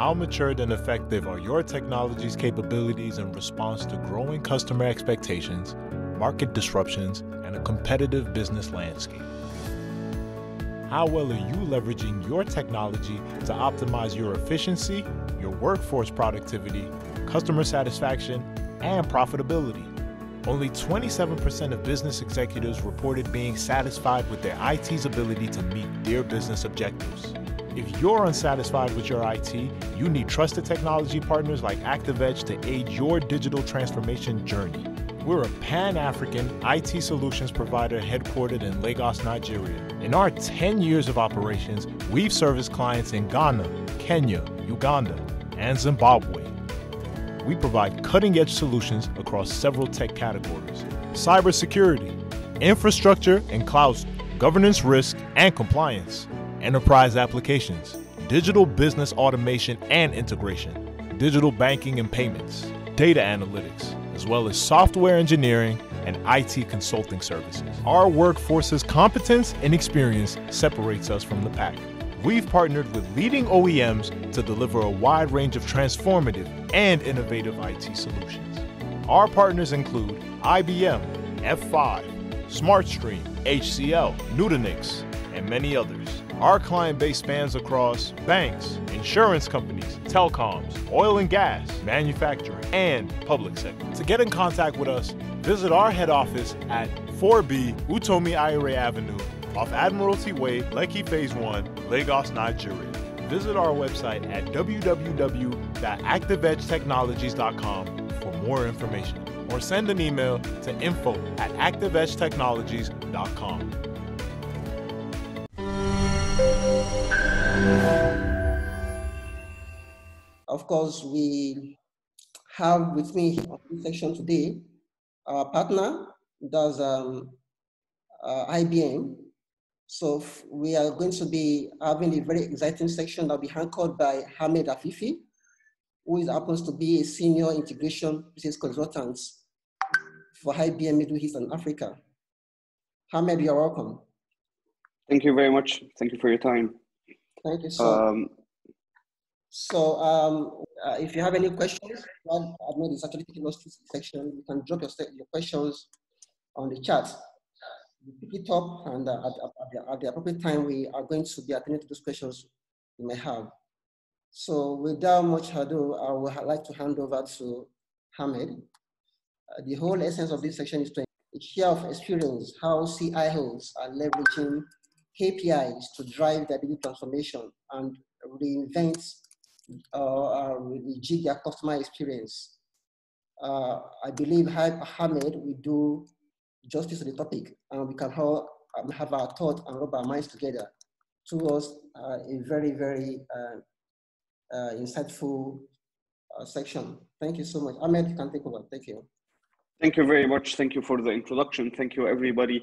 How matured and effective are your technology's capabilities in response to growing customer expectations, market disruptions, and a competitive business landscape? How well are you leveraging your technology to optimize your efficiency, your workforce productivity, customer satisfaction, and profitability? Only 27% of business executives reported being satisfied with their IT's ability to meet their business objectives. If you're unsatisfied with your IT, you need trusted technology partners like ActivEdge to aid your digital transformation journey. We're a Pan African IT solutions provider headquartered in Lagos, Nigeria. In our 10 years of operations, we've serviced clients in Ghana, Kenya, Uganda, and Zimbabwe. We provide cutting edge solutions across several tech categories cybersecurity, infrastructure and cloud, governance risk and compliance, enterprise applications, digital business automation and integration, digital banking and payments, data analytics, as well as software engineering and IT consulting services. Our workforce's competence and experience separates us from the pack. We've partnered with leading OEMs to deliver a wide range of transformative and innovative IT solutions. Our partners include IBM, F5, SmartStream, HCL, Nutanix, and many others. Our client base spans across banks, insurance companies, telecoms, oil and gas, manufacturing, and public sector. To get in contact with us, visit our head office at 4B Utomi Ayere Avenue off Admiralty Way, Lekki Phase 1, Lagos, Nigeria. Visit our website at www.activeedgetechnologies.com for more information or send an email to info at activeedgetechnologies.com. Of course, we have with me on this section today our partner, does um, uh, IBM. So we are going to be having a very exciting section that will be anchored by Hamed Afifi, who happens to be a senior integration business consultant for IBM Middle East and Africa. Hamed, you're welcome. Thank you very much. Thank you for your time. Thank you so um, So um, uh, if you have any questions, while Ahmed is actually taking us this section, you can drop your, your questions on the chat. We pick it up and uh, at, at, the, at, the, appropriate time, we are going to be attending to those questions you may have. So without much ado, I would like to hand over to Hamed. Uh, the whole essence of this section is to share of experience how CIOs are leveraging APIs to drive their digital transformation and reinvent uh, uh, rejig their customer experience. Uh, I believe Hamed will do justice to the topic and we can all um, have our thought and rub our minds together towards uh, a very, very uh, uh, insightful section. Thank you so much. Ahmed, you can take over. Thank you. Thank you very much. Thank you for the introduction. Thank you, everybody,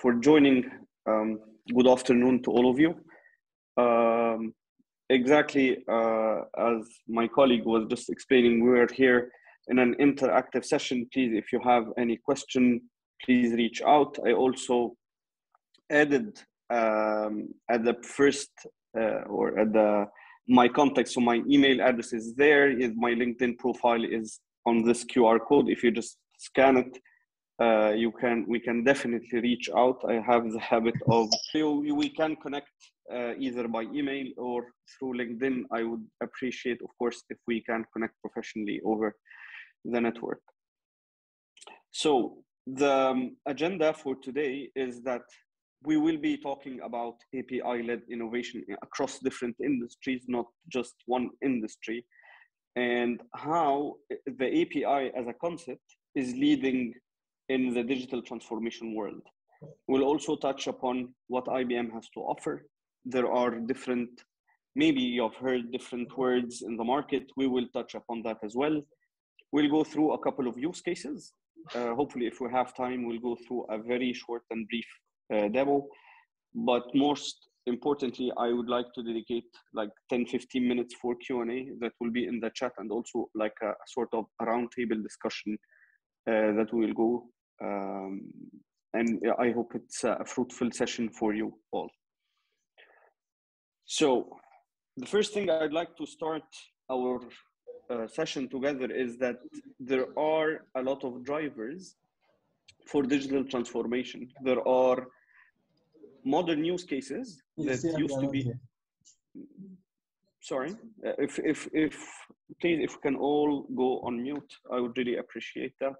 for joining. Um, good afternoon to all of you. Um, exactly uh, as my colleague was just explaining, we're here in an interactive session. Please, if you have any question, please reach out. I also added um, at the first uh, or at the my contact, so my email address is there. Is my LinkedIn profile is on this QR code. If you just scan it, uh, you can we can definitely reach out. I have the habit of we can connect uh, either by email or through LinkedIn. I would appreciate, of course, if we can connect professionally over the network. So the um, agenda for today is that we will be talking about API-led innovation across different industries, not just one industry, and how the API as a concept is leading in the digital transformation world. We'll also touch upon what IBM has to offer. There are different, maybe you've heard different words in the market. We will touch upon that as well. We'll go through a couple of use cases. Uh, hopefully, if we have time, we'll go through a very short and brief uh, demo. But most importantly, I would like to dedicate like 10, 15 minutes for Q&A that will be in the chat and also like a, a sort of roundtable discussion uh, that we will go um, and I hope it's a fruitful session for you all. So the first thing I'd like to start our uh, session together is that there are a lot of drivers for digital transformation. There are modern use cases that used to be. Sorry, uh, if if if please if we can all go on mute, I would really appreciate that.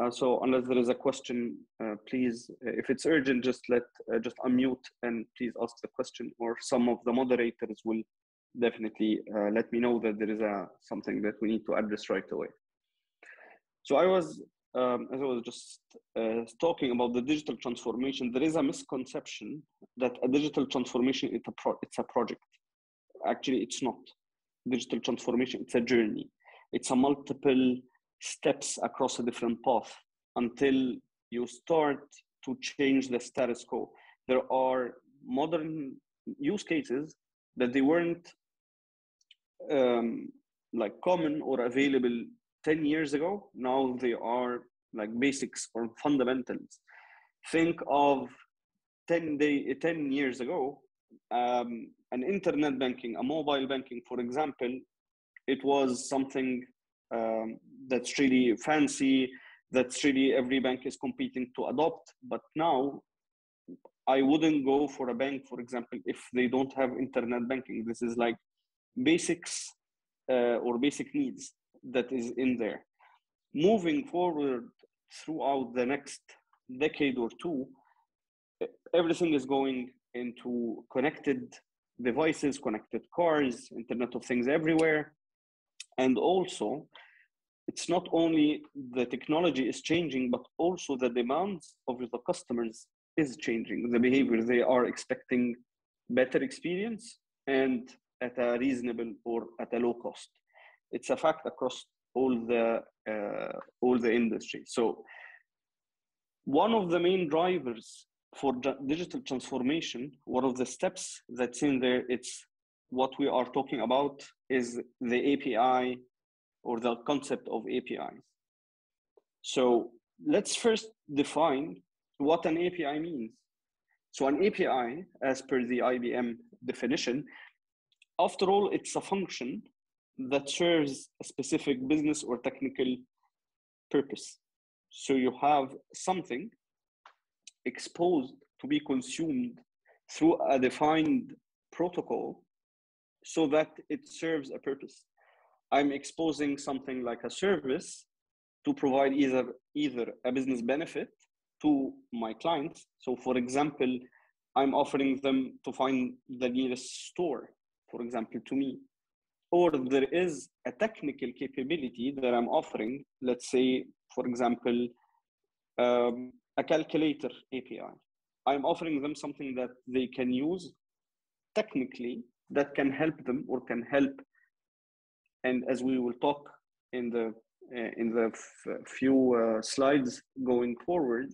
Uh, so unless there is a question, uh, please, uh, if it's urgent, just let uh, just unmute and please ask the question, or some of the moderators will definitely uh, let me know that there is a something that we need to address right away. So I was, um, as I was just talking about the digital transformation, there is a misconception that a digital transformation it's a it's a project. Actually, it's not. Digital transformation it's a journey. It's a multiple steps across a different path until you start to change the status quo. There are modern use cases that they weren't um, like common or available 10 years ago. Now they are like basics or fundamentals. Think of 10, day, 10 years ago, um, an internet banking, a mobile banking, for example, it was something um, that's really fancy, that's really every bank is competing to adopt. But now, I wouldn't go for a bank, for example, if they don't have internet banking. This is like basics uh, or basic needs that is in there. Moving forward throughout the next decade or two, everything is going into connected devices, connected cars, Internet of Things everywhere. And also, it's not only the technology is changing, but also the demands of the customers is changing. The behavior they are expecting better experience and at a reasonable or at a low cost. It's a fact across all the uh, all the industry. So one of the main drivers for digital transformation, one of the steps that's in there, it's what we are talking about is the API or the concept of APIs. So let's first define what an API means. So an API, as per the IBM definition, after all, it's a function that serves a specific business or technical purpose. So you have something exposed to be consumed through a defined protocol so that it serves a purpose. I'm exposing something like a service to provide either either a business benefit to my clients. So for example, I'm offering them to find the nearest store for example, to me. Or there is a technical capability that I'm offering, let's say, for example, um, a calculator API. I'm offering them something that they can use technically that can help them or can help. And as we will talk in the uh, in the f- few uh, slides going forward,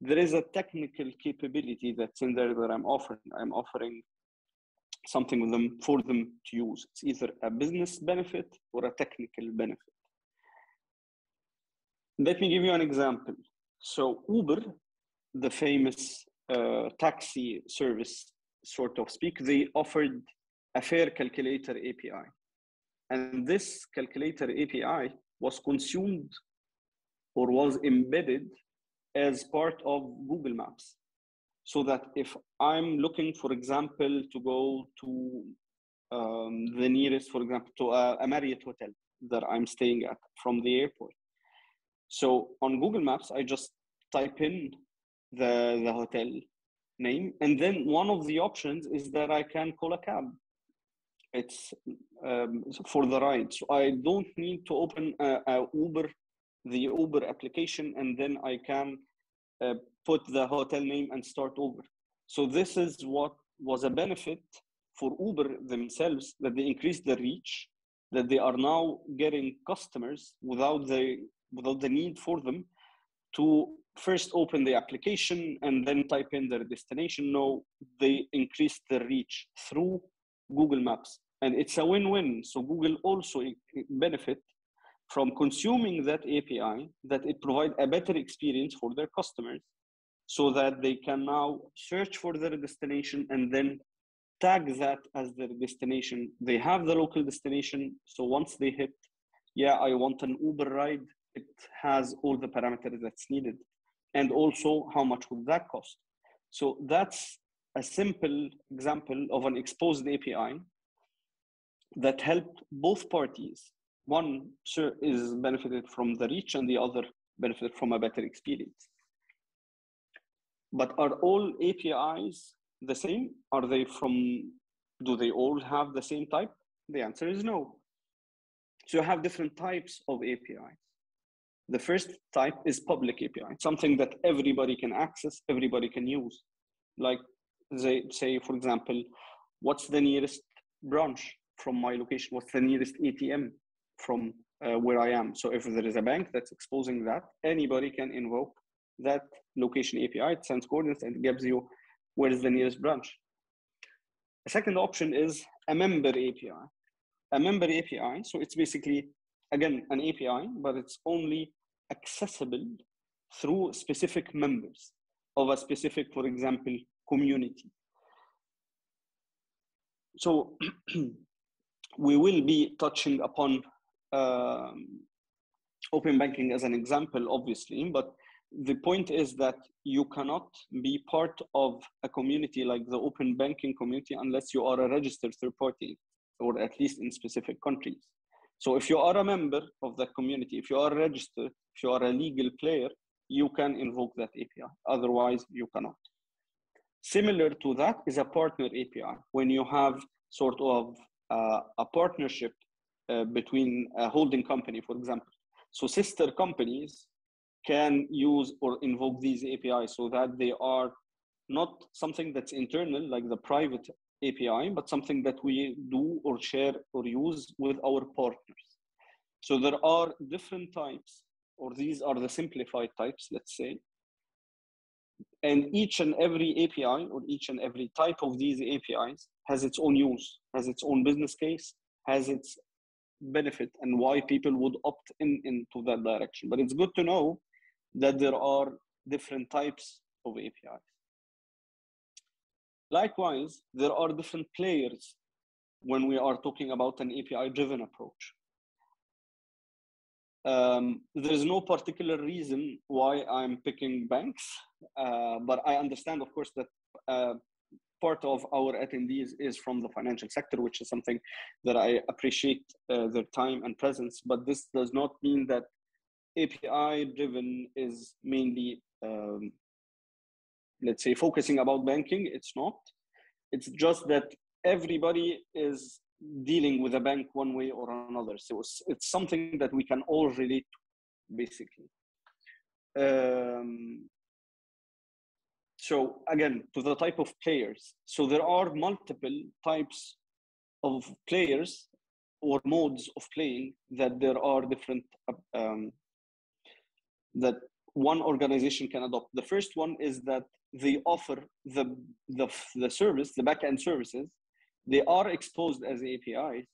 there is a technical capability that's in there that I'm offering. I'm offering something with them for them to use. It's either a business benefit or a technical benefit. Let me give you an example. So Uber, the famous uh, taxi service, sort of speak, they offered a fare calculator API. And this calculator API was consumed or was embedded as part of Google Maps so that if I'm looking, for example, to go to um, the nearest, for example, to a, a, Marriott hotel that I'm staying at from the airport. So on Google Maps, I just type in the, the hotel name, and then one of the options is that I can call a cab. It's um, for the ride. So I don't need to open a, a Uber, the Uber application, and then I can uh, put the hotel name and start over. So this is what was a benefit for Uber themselves that they increased the reach, that they are now getting customers without the without the need for them to first open the application and then type in their destination. No, they increased the reach through Google Maps. And it's a win-win. So Google also benefit from consuming that API, that it provide a better experience for their customers so that they can now search for their destination and then tag that as their destination. They have the local destination. So once they hit, yeah, I want an Uber ride, it has all the parameters that's needed. And also, how much would that cost? So that's a simple example of an exposed API that helped both parties. One is benefited from the reach, and the other benefited from a better experience. But are all APIs the same? Are they from, do they all have the same type? The answer is no. So you have different types of APIs. The first type is public API, something that everybody can access, everybody can use. Like they say, for example, what's the nearest branch from my location? What's the nearest ATM from uh, where I am? So if there is a bank that's exposing that, anybody can invoke that location API. It sends coordinates and gives you where is the nearest branch. The second option is a member API. A member API, so it's basically, again, an API, but it's only accessible through specific members of a specific, for example, community. So we will be touching upon um, open banking as an example, obviously, but the point is that you cannot be part of a community like the open banking community unless you are a registered third party or at least in specific countries. So if you are a member of that community if you are registered if you are a legal player you can invoke that api otherwise you cannot. Similar to that is a partner api when you have sort of a partnership uh, between a holding company for example so sister companies can use or invoke these APIs so that they are not something that's internal like the private API, but something that we do or share or use with our partners. So there are different types, or these are the simplified types, let's say. And each and every API or each and every type of these APIs has its own use, has its own business case, has its benefit, and why people would opt in into that direction. But it's good to know that there are different types of APIs. Likewise, there are different players when we are talking about an API driven approach. Um, there is no particular reason why I'm picking banks, uh, but I understand, of course, that uh, part of our attendees is from the financial sector, which is something that I appreciate uh, their time and presence. But this does not mean that API driven is mainly, um, let's say, focusing about banking. It's not. It's just that everybody is dealing with a bank one way or another. So it's, it's something that we can all relate to, basically. Um, so again, to the type of players. So there are multiple types of players or modes of playing that there are different um, that one organization can adopt. The first one is that they offer the, the, the service, the backend services. They are exposed as APIs,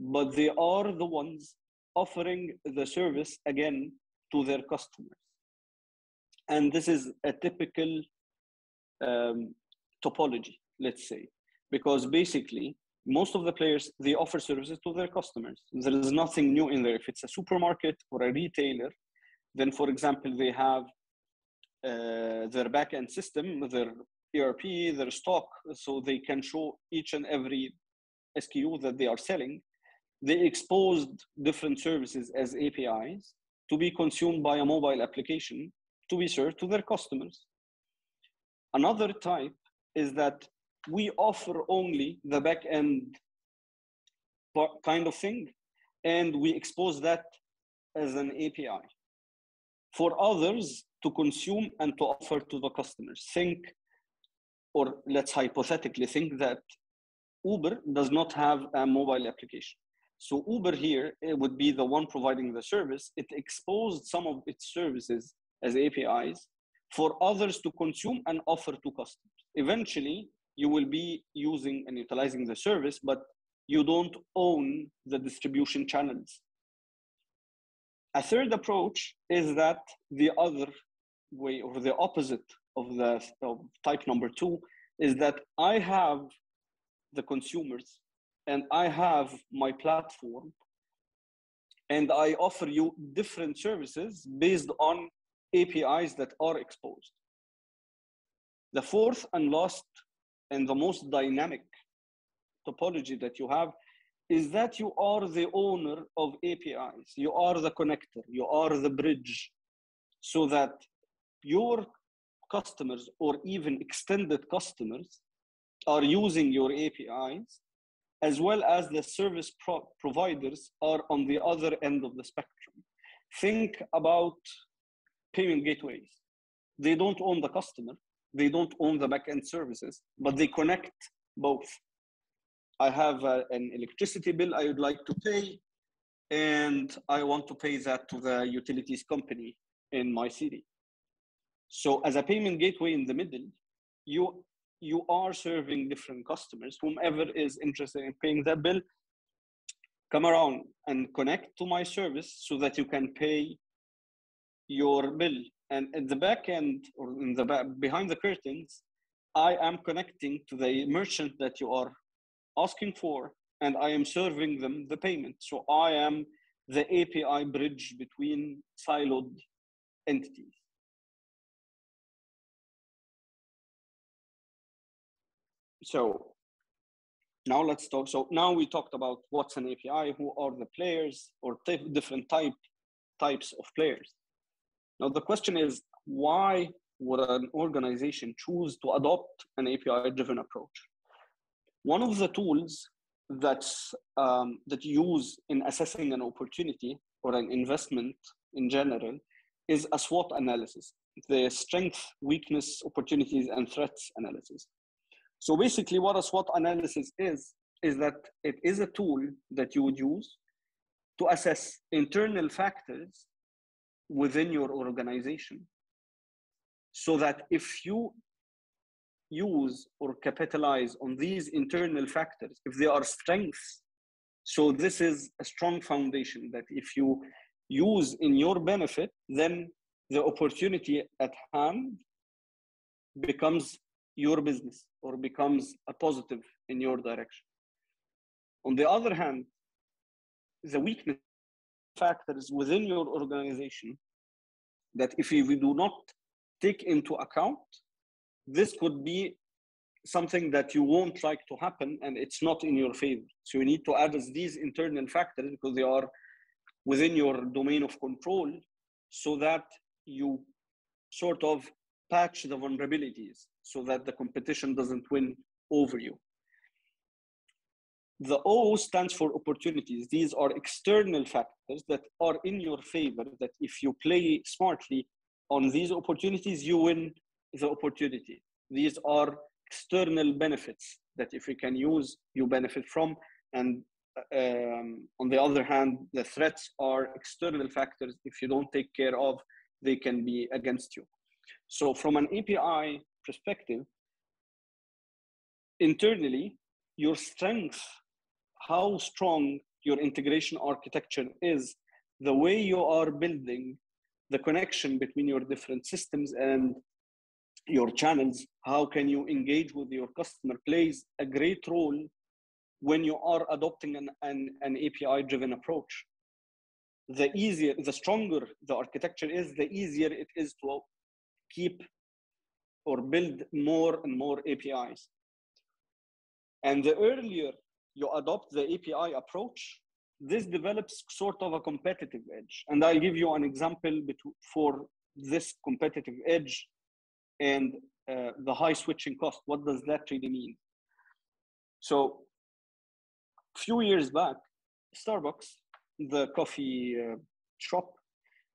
but they are the ones offering the service again to their customers. And this is a typical um, topology, let's say, because basically most of the players they offer services to their customers. There is nothing new in there. If it's a supermarket or a retailer, then, for example, they have uh, their backend system, their ERP, their stock, so they can show each and every SKU that they are selling. They exposed different services as APIs to be consumed by a mobile application to be served to their customers. Another type is that we offer only the backend kind of thing, and we expose that as an API for others to consume and to offer to the customers. Think, or let's hypothetically think that Uber does not have a mobile application. So Uber here would be the one providing the service. It exposed some of its services as APIs for others to consume and offer to customers. Eventually, you will be using and utilizing the service, but you don't own the distribution channels. A third approach is that the other way or the opposite of the of type number two is that I have the consumers and I have my platform and I offer you different services based on APIs that are exposed. The fourth and last and the most dynamic topology that you have is that you are the owner of APIs. You are the connector, you are the bridge, so that your customers or even extended customers are using your APIs, as well as the service pro- providers are on the other end of the spectrum. Think about payment gateways. They don't own the customer, they don't own the backend services, but they connect both. I have uh, an electricity bill I would like to pay, and I want to pay that to the utilities company in my city. So as a payment gateway in the middle, you you are serving different customers. Whomever is interested in paying that bill, come around and connect to my service so that you can pay your bill. And at the back end or in the back, behind the curtains, I am connecting to the merchant that you are asking for, and I am serving them the payment. So I am the API bridge between siloed entities. So now let's talk. So now we talked about what's an API, who are the players, or different type types of players. Now the question is, why would an organization choose to adopt an API-driven approach? One of the tools that's um, that you use in assessing an opportunity or an investment in general is a SWOT analysis, the strength, weakness, opportunities, and threats analysis. So basically, what a SWOT analysis is, is that it is a tool that you would use to assess internal factors within your organization so that if you use or capitalize on these internal factors, if they are strengths, so this is a strong foundation that if you use in your benefit, then the opportunity at hand becomes your business or becomes a positive in your direction. On the other hand, the weakness factors within your organization that if we do not take into account, this could be something that you won't like to happen and it's not in your favor. So you need to address these internal factors because they are within your domain of control so that you sort of patch the vulnerabilities so that the competition doesn't win over you. The O stands for opportunities. These are external factors that are in your favor, that if you play smartly on these opportunities, you win the opportunity. These are external benefits that if you can use, you benefit from. And um, on the other hand, the threats are external factors. If you don't take care of, they can be against you. So from an API perspective, internally, your strength how strong your integration architecture is, the way you are building the connection between your different systems and your channels, how can you engage with your customer plays a great role when you are adopting an, an, an API driven approach. The easier, the stronger the architecture is, the easier it is to keep or build more and more APIs. And the earlier you adopt the API approach, this develops sort of a competitive edge. And I'll give you an example for this competitive edge and uh, the high switching cost. What does that really mean? So, a few years back, Starbucks, the coffee uh, shop,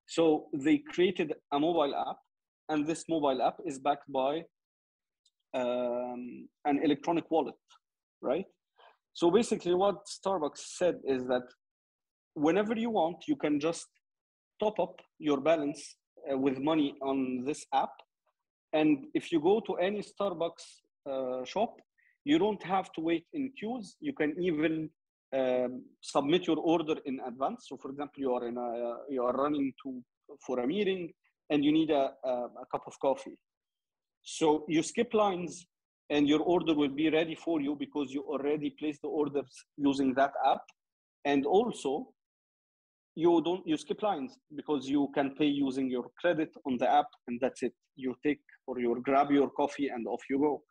so they created a mobile app, and this mobile app is backed by um, an electronic wallet, right? So basically, what Starbucks said is that whenever you want, you can just top up your balance uh, with money on this app. And if you go to any Starbucks uh, shop, you don't have to wait in queues. You can even um, submit your order in advance. So, for example, you are in a you are running to for a meeting and you need a, a, a cup of coffee. So you skip lines and your order will be ready for you because you already placed the orders using that app. And also you don't you skip lines because you can pay using your credit on the app and that's it. You take or you grab your coffee and off you go.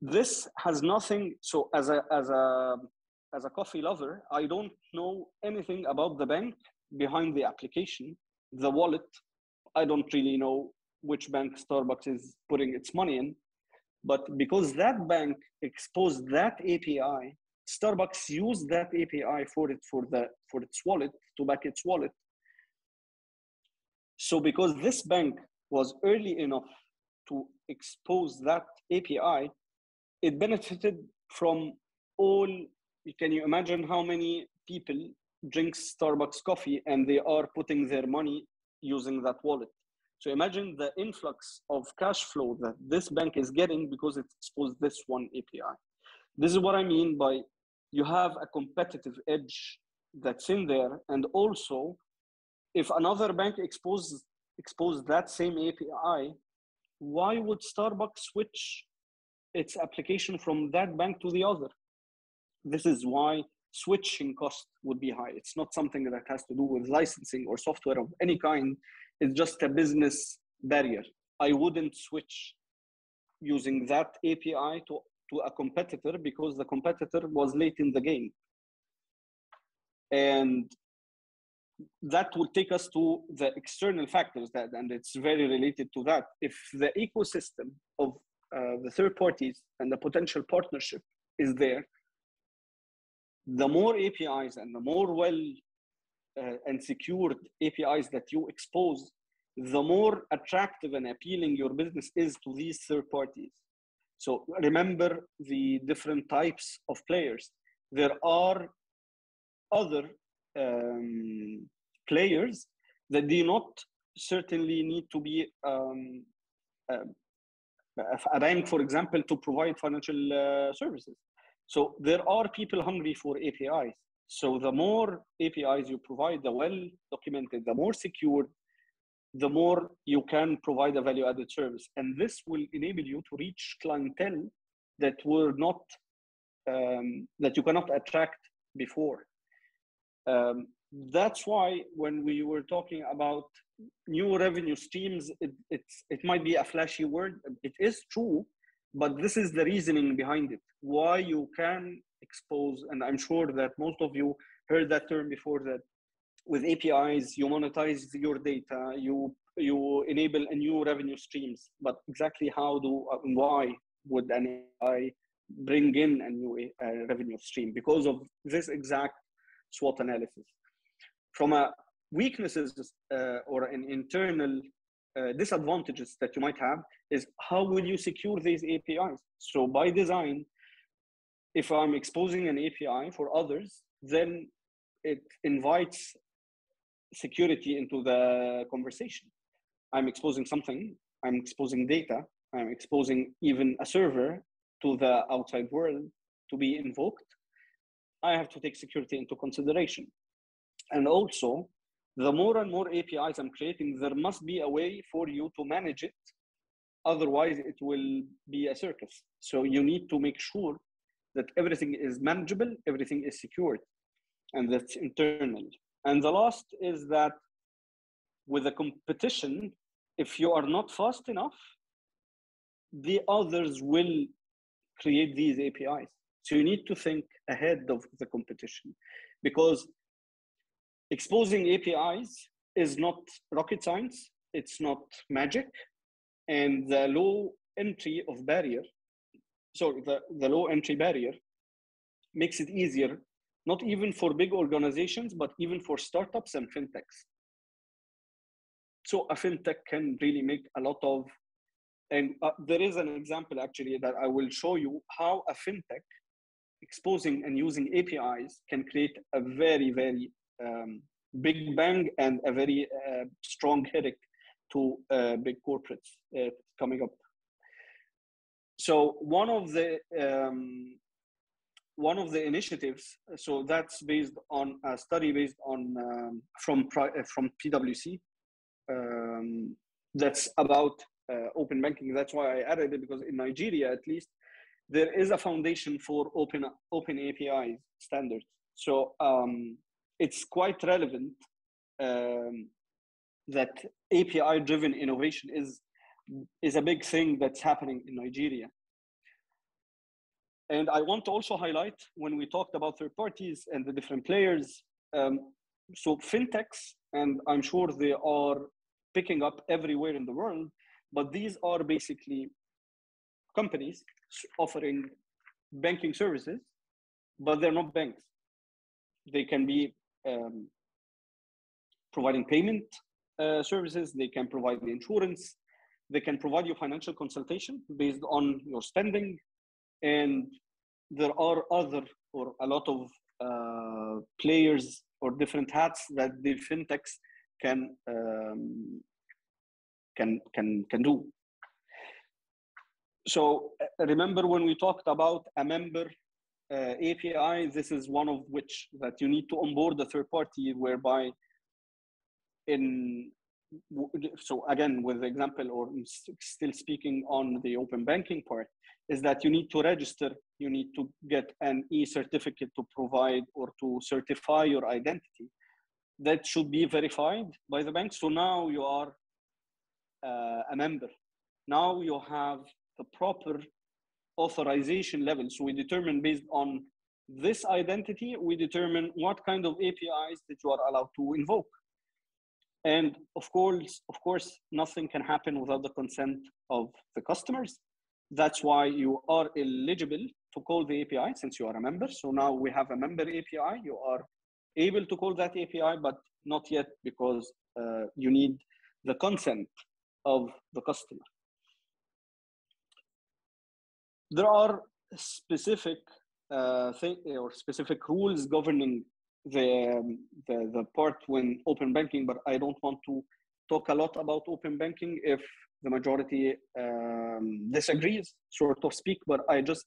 This has nothing so as a as a as a coffee lover i don't know anything about the bank behind the application the wallet. I don't really know which bank starbucks is putting its money in but because that bank exposed that api Starbucks used that API for it for the for its wallet to back its wallet. So because this bank was early enough to expose that API, it benefited from all. Can you imagine how many people drink Starbucks coffee and they are putting their money using that wallet? So imagine the influx of cash flow that this bank is getting because it exposed this one API. This is what I mean by you have a competitive edge that's in there. And also, if another bank exposes expose that same API, why would Starbucks switch its application from that bank to the other? This is why switching cost would be high. It's not something that has to do with licensing or software of any kind. It's just a business barrier. I wouldn't switch using that API to to a competitor because the competitor was late in the game. And that will take us to the external factors that, and it's very related to that. If the ecosystem of uh, the third parties and the potential partnership is there, the more APIs and the more well and secured APIs that you expose, the more attractive and appealing your business is to these third parties. So remember the different types of players. There are other um, players that do not certainly need to be um, uh, a bank, for example, to provide financial uh, services. So there are people hungry for APIs. So the more APIs you provide, the well documented, the more secure, the more you can provide a value added service. And this will enable you to reach clientele that were not, um, that you cannot attract before. Um, that's why when we were talking about new revenue streams, it, it's, it might be a flashy word. It is true, but this is the reasoning behind it. Why you can expose, and I'm sure that most of you heard that term before that with APIs, you monetize your data, you you enable a new revenue streams. But exactly how do and why would an AI bring in a new uh, revenue stream? Because of this exact SWOT analysis. From a weaknesses uh, or an internal uh, disadvantages that you might have is how will you secure these APIs? So by design, if I'm exposing an API for others, then it invites security into the conversation. I'm exposing something, I'm exposing data, I'm exposing even a server to the outside world to be invoked. I have to take security into consideration. And also, the more and more APIs I'm creating, there must be a way for you to manage it. Otherwise, it will be a circus. So you need to make sure that everything is manageable, everything is secured, and that's internal. And the last is that with the competition, if you are not fast enough, the others will create these APIs. So you need to think ahead of the competition because exposing APIs is not rocket science, it's not magic, and the low entry of barrier, sorry, the, the low entry barrier makes it easier not even for big organizations, but even for startups and fintechs. So a fintech can really make a lot of, and uh, there is an example actually that I will show you how a fintech exposing and using APIs can create a very, very um, big bang and a very uh, strong headache to uh, big corporates uh, coming up. So one of the um, one of the initiatives, so that's based on a study based on um, from uh, from PwC. Um, that's about uh, open banking. That's why I added it because in Nigeria, at least, there is a foundation for open open APIs standards. So um, it's quite relevant um, that API driven innovation is is a big thing that's happening in Nigeria. And I want to also highlight when we talked about third parties and the different players. Um, so fintechs, and I'm sure they are picking up everywhere in the world, but these are basically companies offering banking services, but they're not banks. They can be um, providing payment uh, services, they can provide the insurance, they can provide you financial consultation based on your spending, and there are other or a lot of uh, players or different hats that the fintechs can um, can can can do. So uh, remember when we talked about a member uh, API, this is one of which that you need to onboard a third party, whereby in so again with the example or still speaking on the open banking part is that you need to register you need to get an e-certificate to provide or to certify your identity. That should be verified by the bank. So now you are uh, a member. Now you have the proper authorization level so we determine based on this identity we determine what kind of apis that you are allowed to invoke and of course, of course, nothing can happen without the consent of the customers. That's why you are eligible to call the API since you are a member. So now we have a member API. You are able to call that API, but not yet because uh, you need the consent of the customer. There are specific uh, or specific rules governing the, the, the part when open banking, but I don't want to talk a lot about open banking if the majority um, disagrees, sort of speak. But I just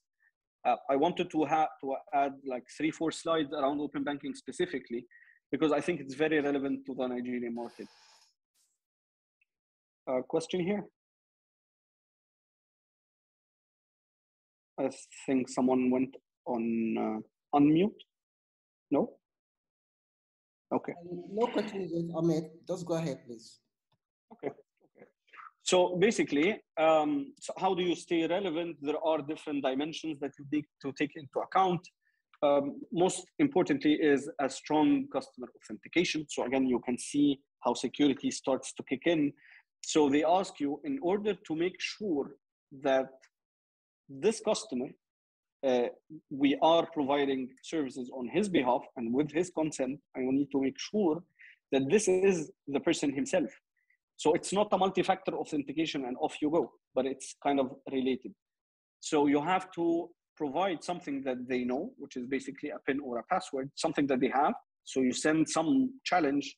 uh, I wanted to have to add like three four slides around open banking specifically because I think it's very relevant to the Nigerian market. Uh, question here. I think someone went on uh, unmute. No. Okay. No questions, Ahmed. Just go ahead, please. Okay. Okay. So basically, um, so how do you stay relevant? There are different dimensions that you need to take into account. Um, most importantly is a strong customer authentication. So again, you can see how security starts to kick in. So they ask you in order to make sure that this customer uh, we are providing services on his behalf and with his consent, and will need to make sure that this is the person himself. So it's not a multi-factor authentication and off you go, but it's kind of related. So you have to provide something that they know, which is basically a PIN or a password, something that they have. So you send some challenge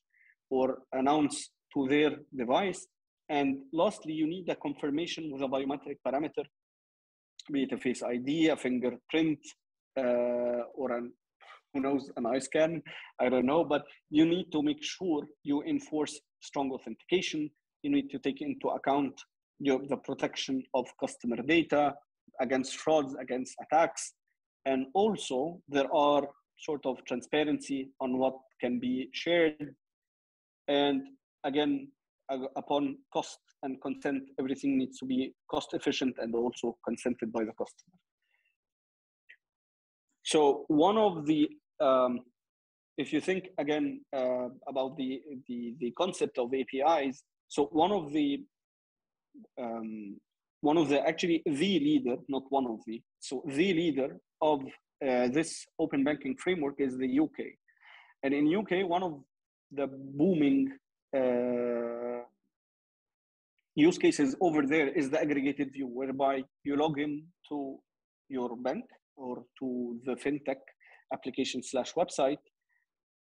or a nonce to their device. And lastly, you need a confirmation with a biometric parameter be it a face ID, a fingerprint, uh, or an who knows an eye scan. I don't know, but you need to make sure you enforce strong authentication. You need to take into account your, the protection of customer data against frauds, against attacks, and also there are sort of transparency on what can be shared. And again, upon cost and consent, everything needs to be cost efficient and also consented by the customer. So one of the, um, if you think again uh, about the, the, the concept of APIs, so one of the, um, one of the, actually the leader, not one of the, so the leader of uh, this open banking framework is the UK. And in UK, one of the booming uh, use cases over there is the aggregated view, whereby you log in to your bank or to the fintech application slash website.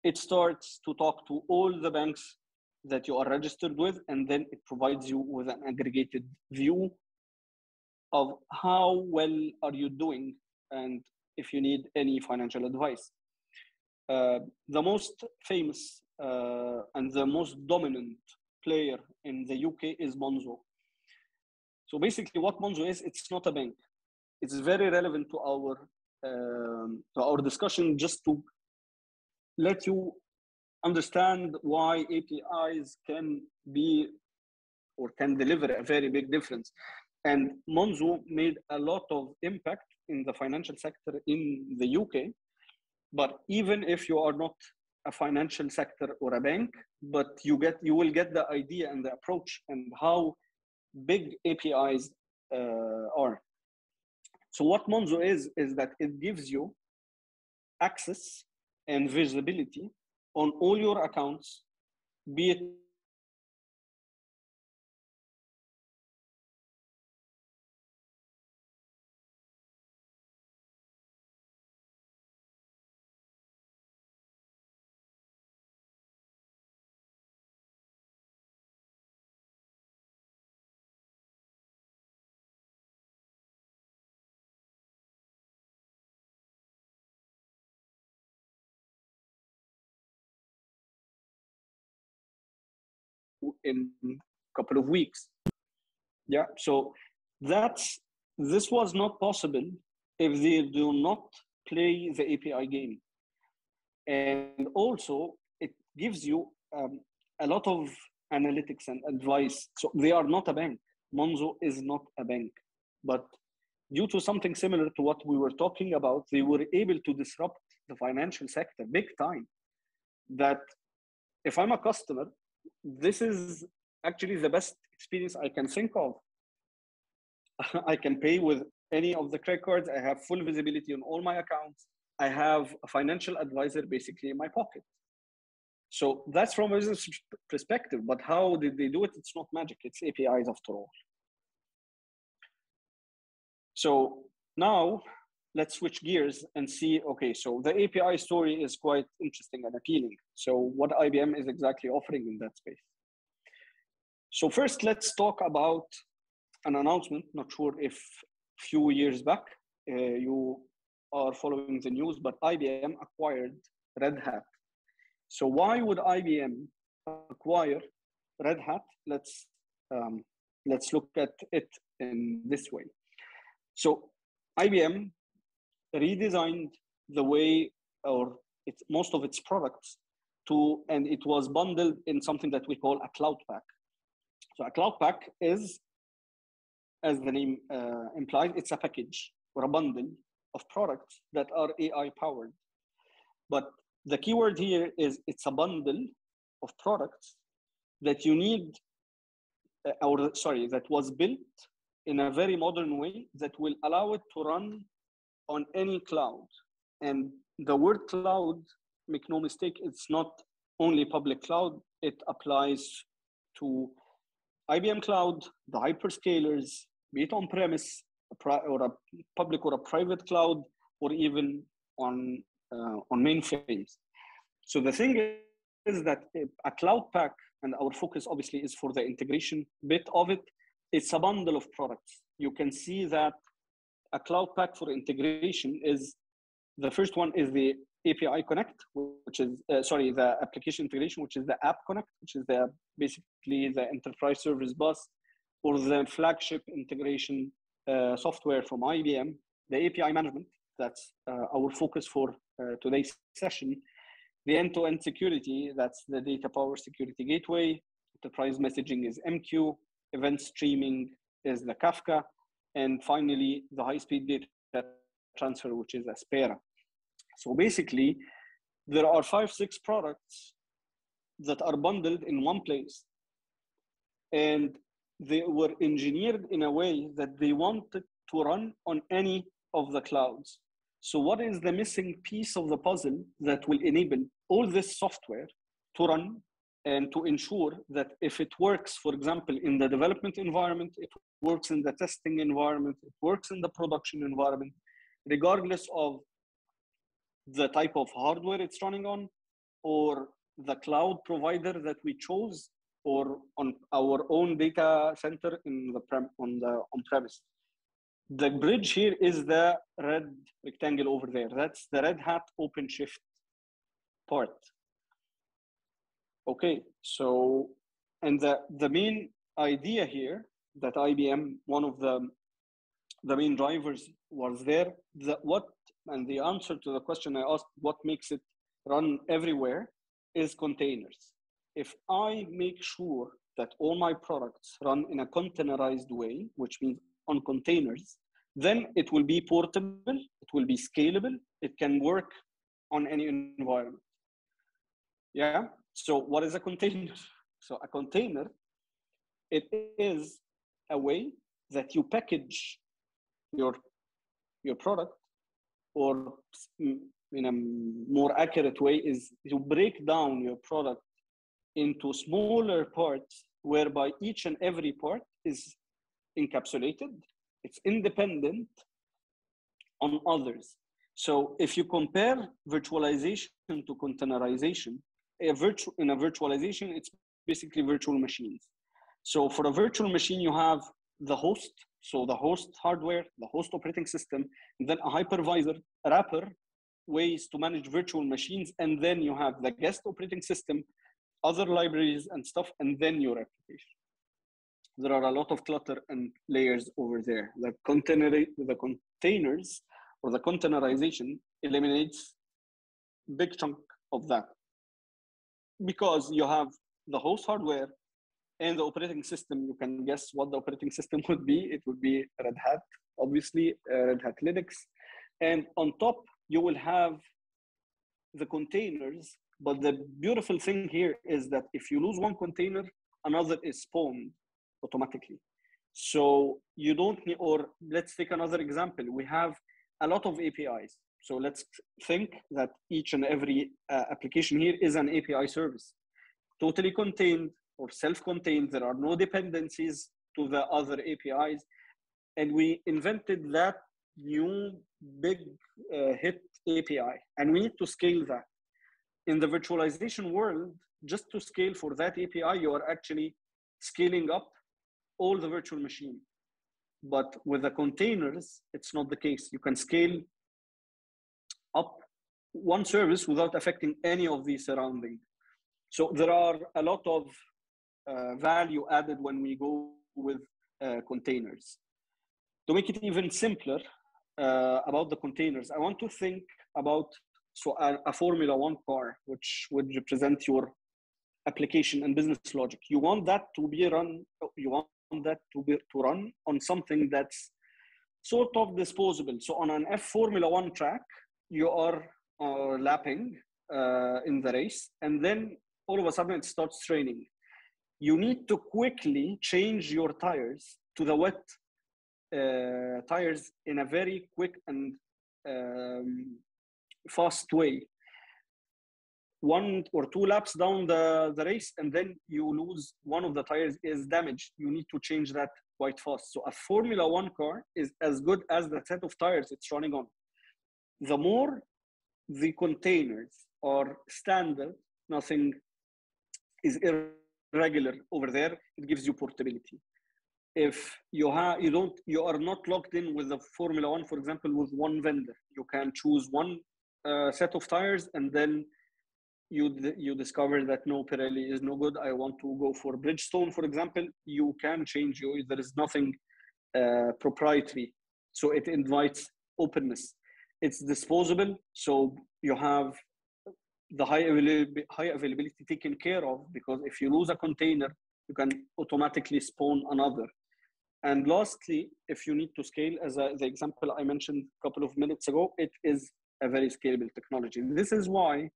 It starts to talk to all the banks that you are registered with, and then it provides you with an aggregated view of how well are you doing and if you need any financial advice. Uh, the most famous uh, and the most dominant player in the UK is Monzo. So basically, what Monzo is, it's not a bank. It's very relevant to our um, to our discussion, just to let you understand why APIs can be or can deliver a very big difference. And Monzo made a lot of impact in the financial sector in the UK. But even if you are not a financial sector or a bank, but you get you will get the idea and the approach and how big APIs uh, are. So what Monzo is is that it gives you access and visibility on all your accounts, be it in a couple of weeks. Yeah, so that's this was not possible if they do not play the API game. And also, it gives you um, a lot of analytics and advice. So they are not a bank. Monzo is not a bank. But due to something similar to what we were talking about, they were able to disrupt the financial sector big time. That if I'm a customer this is actually the best experience I can think of. I can pay with any of the credit cards. I have full visibility on all my accounts. I have a financial advisor basically in my pocket. So that's from a business perspective. But how did they do it? It's not magic. It's APIs after all. So now let's switch gears and see, okay, so the API story is quite interesting and appealing. So what IBM is exactly offering in that space. So first, let's talk about an announcement. Not sure if a few years back uh, you are following the news, but IBM acquired Red Hat. So why would IBM acquire Red Hat? Let's um, let's look at it in this way. So IBM redesigned the way or it's most of its products to and it was bundled in something that we call a Cloud Pak. so a Cloud Pak is as the name uh, implies it's a package or a bundle of products that are ai powered but the keyword here is it's a bundle of products that you need uh, or sorry that was built in a very modern way that will allow it to run on any cloud. And the word cloud, make no mistake, it's not only public cloud, it applies to IBM Cloud, the hyperscalers, be it on premise or a public or a private cloud, or even on, uh, on mainframes. So the thing is that a Cloud Pak, and our focus obviously is for the integration bit of it, it's a bundle of products. You can see that a Cloud Pak for integration is the first one is the API Connect, which is uh, sorry, the application integration, which is the App Connect, which is the basically the enterprise service bus, or the flagship integration uh, software from IBM. The API management, that's uh, our focus for uh, today's session. The end-to-end security, that's the Data Power Security Gateway. Enterprise messaging is MQ. Event streaming is the Kafka, and finally the high-speed data transfer, which is Aspera. So basically, there are five, six products that are bundled in one place. And they were engineered in a way that they wanted to run on any of the clouds. So what is the missing piece of the puzzle that will enable all this software to run and to ensure that if it works, for example, in the development environment, it works in the testing environment, it works in the production environment, regardless of the type of hardware it's running on or the cloud provider that we chose or on our own data center in the prem on the on premise the bridge here is the red rectangle over there that's the red hat openshift part Okay, so, and the, the main idea here that IBM, one of the the main drivers was there. The, what and the answer to the question I asked, what makes it run everywhere, is containers. If I make sure that all my products run in a containerized way, which means on containers, then it will be portable, it will be scalable, it can work on any environment. Yeah. So what is a container? So a container, it is a way that you package your your product, or mm, in a more accurate way, is to break down your product into smaller parts, whereby each and every part is encapsulated, it's independent on others. So if you compare virtualization to containerization, a virtu- in a virtualization, it's basically virtual machines. So for a virtual machine, you have the host, so the host hardware, the host operating system, then a hypervisor, wrapper, ways to manage virtual machines, and then you have the guest operating system, other libraries and stuff, and then your application. There are a lot of clutter and layers over there. The container, the containers or the containerization eliminates big chunk of that because you have the host hardware and the operating system. You can guess what the operating system would be. It would be Red Hat, obviously, uh, Red Hat Linux. And on top, you will have the containers. But the beautiful thing here is that if you lose one container, another is spawned automatically. So you don't need, or let's take another example. We have a lot of APIs. So let's think that each and every uh, application here is an API service, totally contained or self-contained. There are no dependencies to the other APIs. And we invented that new big uh, hit API, and we need to scale that. In the virtualization world, just to scale for that API, you are actually scaling up all the virtual machine. But with the containers, it's not the case. You can scale up one service without affecting any of the surrounding. So there are a lot of value added when we go with uh, containers. To make it even simpler uh, about the containers, I want to think about so a, a Formula One car, which would represent your application and business logic. You want that to be run. You want that to be to run on something that's sort of disposable. So on an F Formula One track, you are uh, lapping uh, in the race, and then all of a sudden it starts training. You need to quickly change your tires to the wet uh, tires in a very quick and um, fast way. One or two laps down the, the race, and then you lose one of the tires is damaged. You need to change that quite fast. So a Formula One car is as good as the set of tires it's running on the more the containers are standard, nothing is irregular over there, it gives you portability. If you have you don't you are not locked in with the Formula One, for example, with one vendor, you can choose one uh, set of tires and then you you discover that no Pirelli is no good. I want to go for Bridgestone, for example. You can change you. There is nothing uh, proprietary, so it invites openness it's disposable so you have the high availability, high availability taken care of because if you lose a container you can automatically spawn another. And lastly if you need to scale as a, the example i mentioned a couple of minutes ago it is a very scalable technology. This is why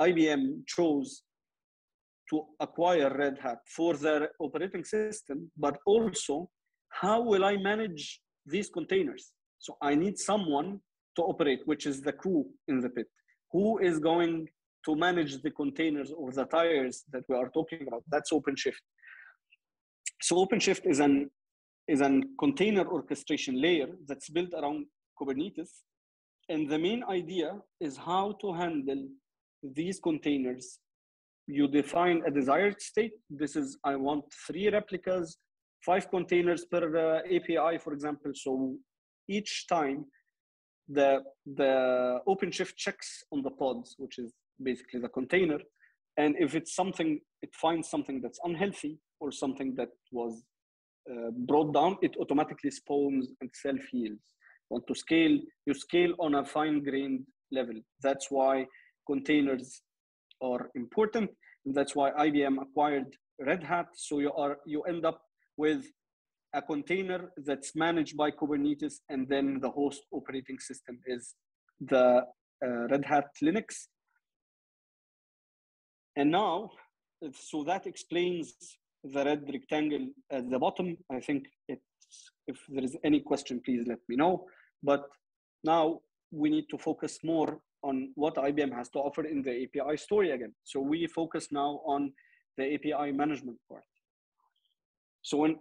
ibm chose to acquire red hat for their operating system but also how will i manage these containers? So i need someone to operate, which is the crew in the pit. Who is going to manage the containers or the tires that we are talking about? That's OpenShift. So OpenShift is an is a container orchestration layer that's built around Kubernetes. And the main idea is how to handle these containers. You define a desired state. This is, I want three replicas, five containers per uh, API, for example. So each time the the OpenShift checks on the pods, which is basically the container, and if it's something, it finds something that's unhealthy or something that was uh, brought down, it automatically spawns and self-heals. Want to scale, you scale on a fine-grained level. That's why containers are important. And that's why IBM acquired Red Hat. So you are you end up with a container that's managed by Kubernetes, and then the host operating system is the uh, Red Hat Linux. And now, so that explains the red rectangle at the bottom. I think it's, if there is any question, please let me know. But now we need to focus more on what IBM has to offer in the API story again. So we focus now on the API management part. So when,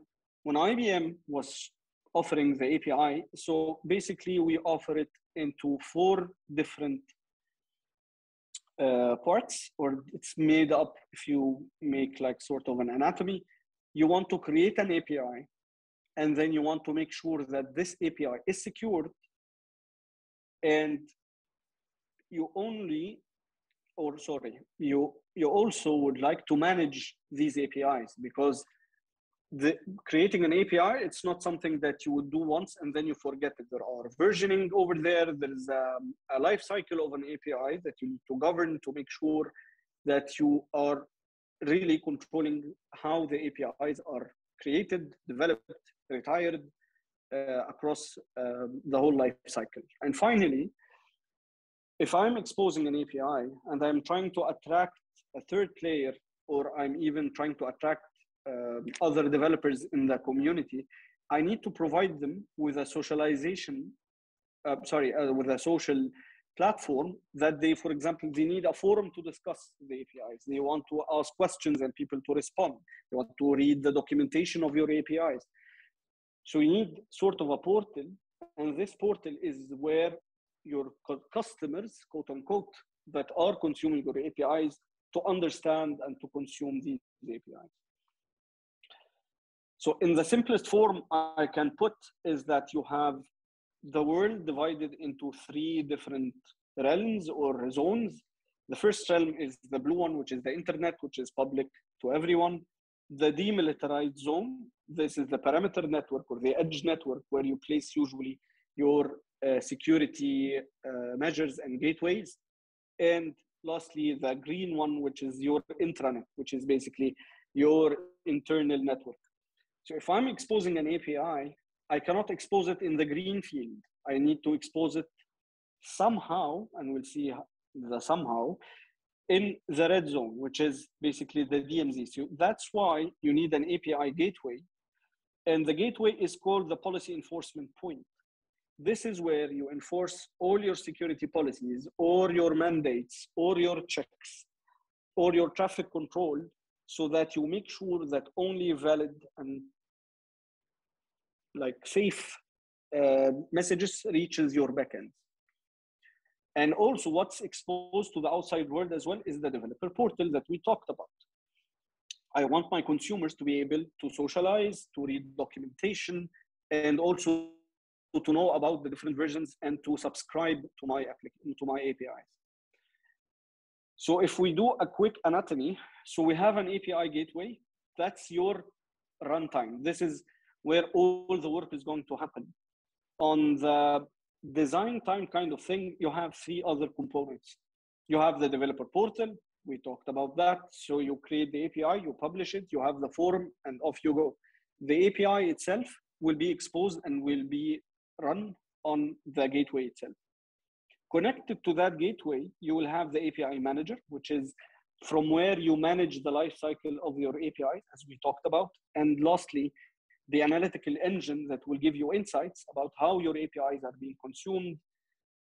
when IBM was offering the API, so basically we offer it into four different uh, parts, or it's made up if you make like sort of an anatomy. You want to create an API, and then you want to make sure that this API is secured, and you only, or sorry, you you also would like to manage these APIs because the creating an API, it's not something that you would do once and then you forget it. There are versioning over there. There's a, a life cycle of an API that you need to govern to make sure that you are really controlling how the APIs are created, developed, retired uh, across uh, the whole life cycle. And finally, if I'm exposing an API and I'm trying to attract a third player, or I'm even trying to attract uh, other developers in the community, I need to provide them with a socialization, uh, sorry, uh, with a social platform that they, for example, they need a forum to discuss the APIs. They want to ask questions and people to respond. They want to read the documentation of your APIs. So you need sort of a portal, and this portal is where your customers, quote unquote, that are consuming your APIs to understand and to consume these APIs. So in the simplest form I can put is that you have the world divided into three different realms or zones. The first realm is the blue one, which is the internet, which is public to everyone. The demilitarized zone, this is the perimeter network or the edge network where you place usually your uh, security uh, measures and gateways. And lastly, the green one, which is your intranet, which is basically your internal network. So if I'm exposing an API, I cannot expose it in the green field. I need to expose it somehow, and we'll see the somehow, in the red zone, which is basically the DMZ. So that's why you need an API gateway. And the gateway is called the policy enforcement point. This is where you enforce all your security policies or your mandates or your checks or your traffic control so that you make sure that only valid and like safe uh, messages reaches your backend. And also what's exposed to the outside world as well is the developer portal that we talked about. I want my consumers to be able to socialize, to read documentation, and also to know about the different versions and to subscribe to my to my APIs. So if we do a quick anatomy, so we have an API gateway, that's your runtime. This is where all the work is going to happen. On the design time kind of thing, you have three other components. You have the developer portal, we talked about that. So you create the API, you publish it, you have the forum, and off you go. The API itself will be exposed and will be run on the gateway itself. Connected to that gateway, you will have the API manager, which is from where you manage the life cycle of your API, as we talked about. And lastly, the analytical engine that will give you insights about how your APIs are being consumed,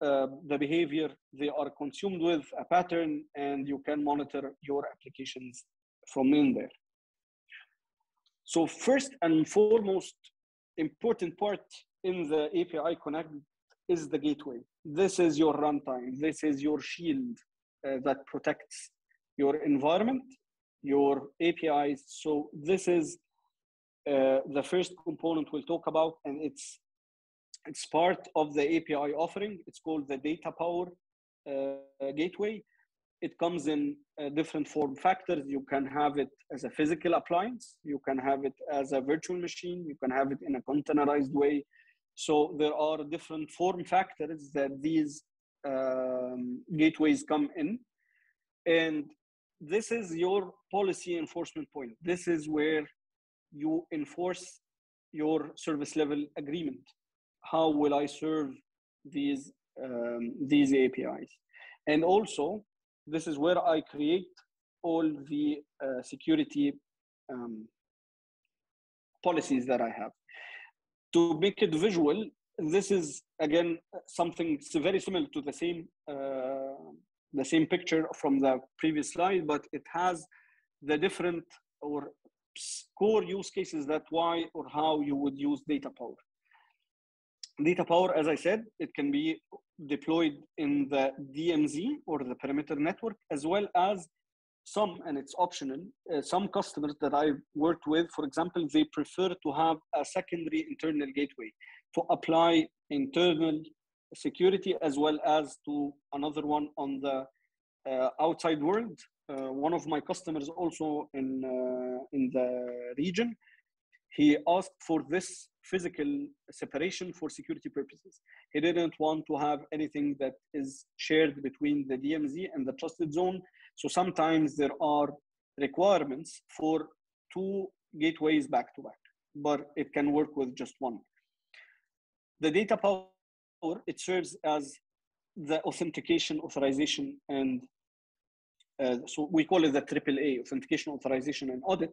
uh, the behavior they are consumed with, a pattern, and you can monitor your applications from in there. So first and foremost important part in the API Connect is the gateway. This is your runtime. This is your shield uh, that protects your environment, your APIs. So this is uh, the first component we'll talk about, and it's it's part of the API offering. It's called the Data Power uh, Gateway. it comes in uh, different form factors. You can have it as a physical appliance. You can have it as a virtual machine. You can have it in a containerized way. So there are different form factors that these um, gateways come in. And this is your policy enforcement point. This is where you enforce your service level agreement. How will I serve these, um, these APIs? And also, this is where I create all the uh, security um, policies that I have. To make it visual, this is again something very similar to the same uh, the same picture from the previous slide, but it has the different or core use cases that why or how you would use data power. Data power, as I said, it can be deployed in the DMZ or the perimeter network, as well as some, and it's optional, uh, some customers that I've worked with, for example, they prefer to have a secondary internal gateway to apply internal security as well as to another one on the uh, outside world. Uh, one of my customers also in, uh, in the region, he asked for this physical separation for security purposes. He didn't want to have anything that is shared between the DMZ and the trusted zone. So sometimes there are requirements for two gateways back to back, but it can work with just one. The data power, it serves as the authentication, authorization, and so we call it the AAA, authentication, authorization, and audit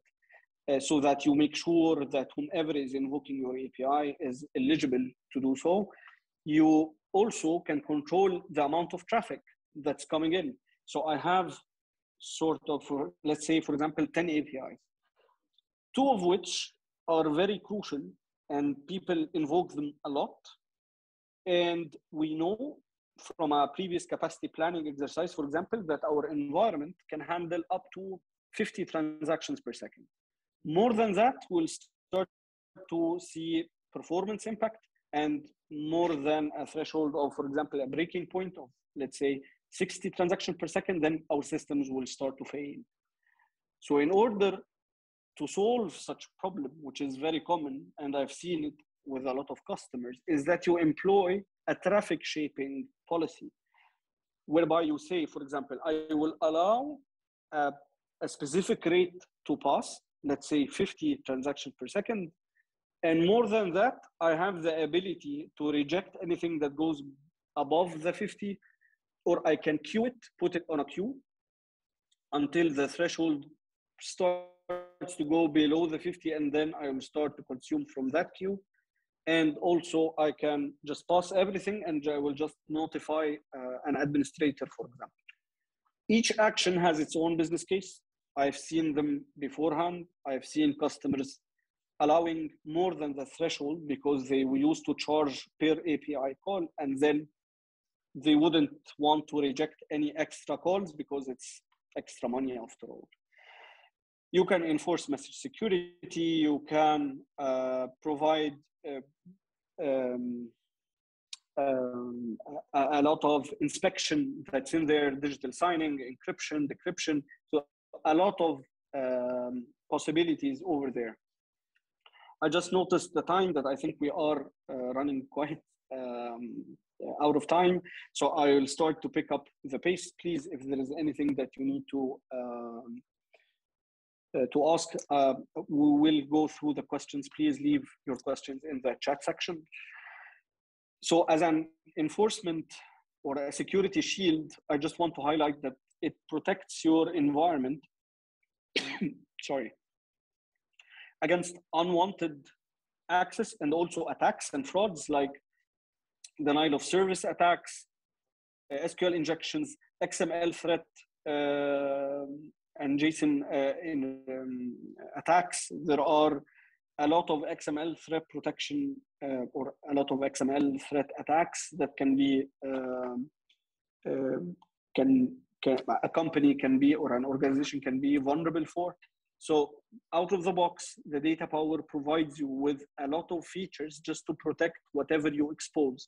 uh, so that you make sure that whomever is invoking your API is eligible to do so. You also can control the amount of traffic that's coming in. So I have sort of, let's say, for example, 10 APIs, two of which are very crucial and people invoke them a lot. And we know from a previous capacity planning exercise, for example, that our environment can handle up to 50 transactions per second. More than that, we'll start to see performance impact and more than a threshold of, for example, a breaking point of, let's say, 60 transactions per second, then our systems will start to fail. So in order to solve such a problem, which is very common, and I've seen it with a lot of customers, is that you employ a traffic shaping policy, whereby you say, for example, I will allow a, a specific rate to pass, let's say 50 transactions per second. And more than that, I have the ability to reject anything that goes above the 50, or I can queue it, put it on a queue until the threshold starts to go below the 50, and then I will start to consume from that queue. And also, I can just pass everything and I will just notify uh, an administrator, for example. Each action has its own business case. I've seen them beforehand. I've seen customers allowing more than the threshold because they used to charge per API call and then they wouldn't want to reject any extra calls because it's extra money after all. You can enforce message security, you can uh, provide uh, um, um, a, a, lot of inspection that's in there, digital signing, encryption, decryption. So a lot of um, possibilities over there. I just noticed the time that I think we are uh, running quite um, out of time. So I will start to pick up the pace. Please, if there is anything that you need to um, uh, to ask, uh, we will go through the questions. Please leave your questions in the chat section. So as an enforcement or a security shield, I just want to highlight that it protects your environment sorry against unwanted access and also attacks and frauds like denial of service attacks sql injections xml threat uh, and json uh, in, um, attacks there are a lot of xml threat protection uh, or a lot of xml threat attacks that can be um, uh, can can, a company can be or an organization can be vulnerable for. So out of the box, the data power provides you with a lot of features just to protect whatever you expose.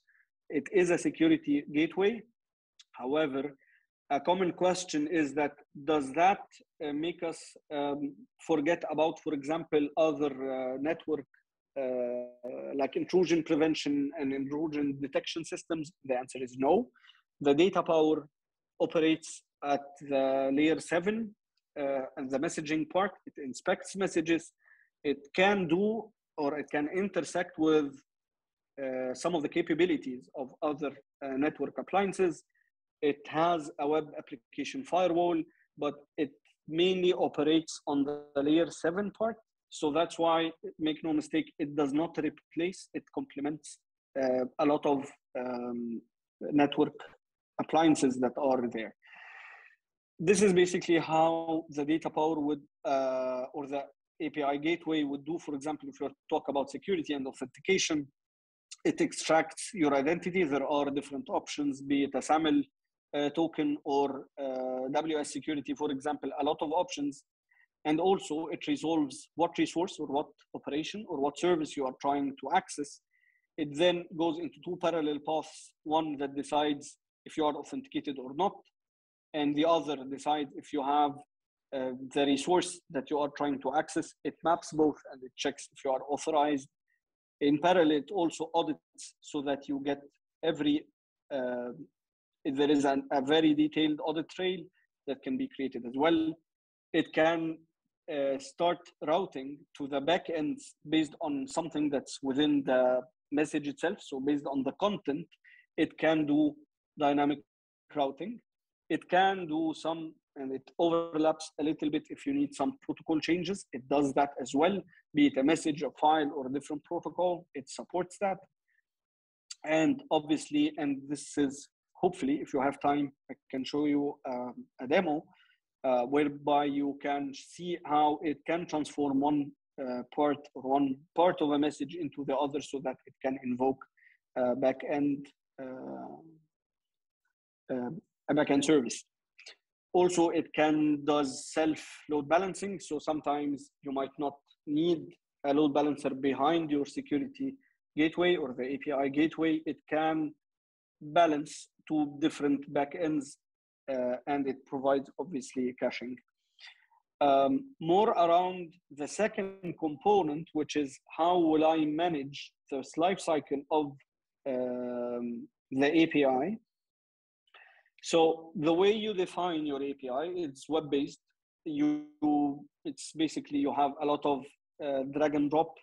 It is a security gateway. However, a common question is that does that uh, make us um, forget about, for example, other uh, network uh, like intrusion prevention and intrusion detection systems? The answer is no. The data power operates at the layer seven uh, and the messaging part. It inspects messages. It can do or it can intersect with uh, some of the capabilities of other uh, network appliances. It has a web application firewall, but it mainly operates on the layer seven part. So that's why, make no mistake, it does not replace, it complements uh, a lot of um, network appliances that are there. This is basically how the data power would, uh, or the API gateway would do, for example, if you talk about security and authentication, it extracts your identity. There are different options, be it a SAML token or uh, WS security, for example, a lot of options. And also it resolves what resource or what operation or what service you are trying to access. It then goes into two parallel paths, one that decides if you are authenticated or not, and the other decides if you have uh, the resource that you are trying to access. It maps both and it checks if you are authorized. In parallel, it also audits so that you get every uh, there is an, a very detailed audit trail that can be created as well. It can uh, start routing to the backends based on something that's within the message itself. So based on the content, it can do dynamic routing. It can do some, and it overlaps a little bit if you need some protocol changes. It does that as well, be it a message, a file, or a different protocol. It supports that. And obviously, and this is hopefully, if you have time, I can show you um, a demo uh, whereby you can see how it can transform one uh, part one part of a message into the other so that it can invoke uh, backend uh, um, a backend service. Also, it can does self load balancing. So sometimes you might not need a load balancer behind your security gateway or the API gateway. It can balance two different backends uh, and it provides obviously caching. Um, more around the second component, which is how will I manage the lifecycle of um, the API. So the way you define your API, it's web-based. You, it's basically you have a lot of uh, drag and drop,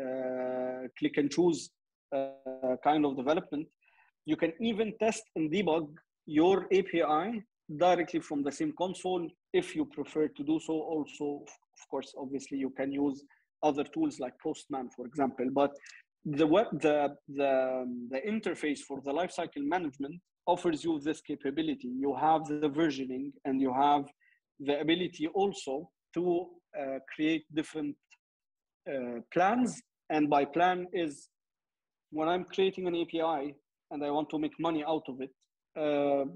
uh, click and choose uh, kind of development you can even test and debug your API directly from the same console if you prefer to do so. Also, of course, obviously you can use other tools like Postman, for example. But the web, the the the interface for the lifecycle management offers you this capability. You have the versioning and you have the ability also to uh, create different uh, plans. And by plan is when I'm creating an API, and I want to make money out of it. Uh,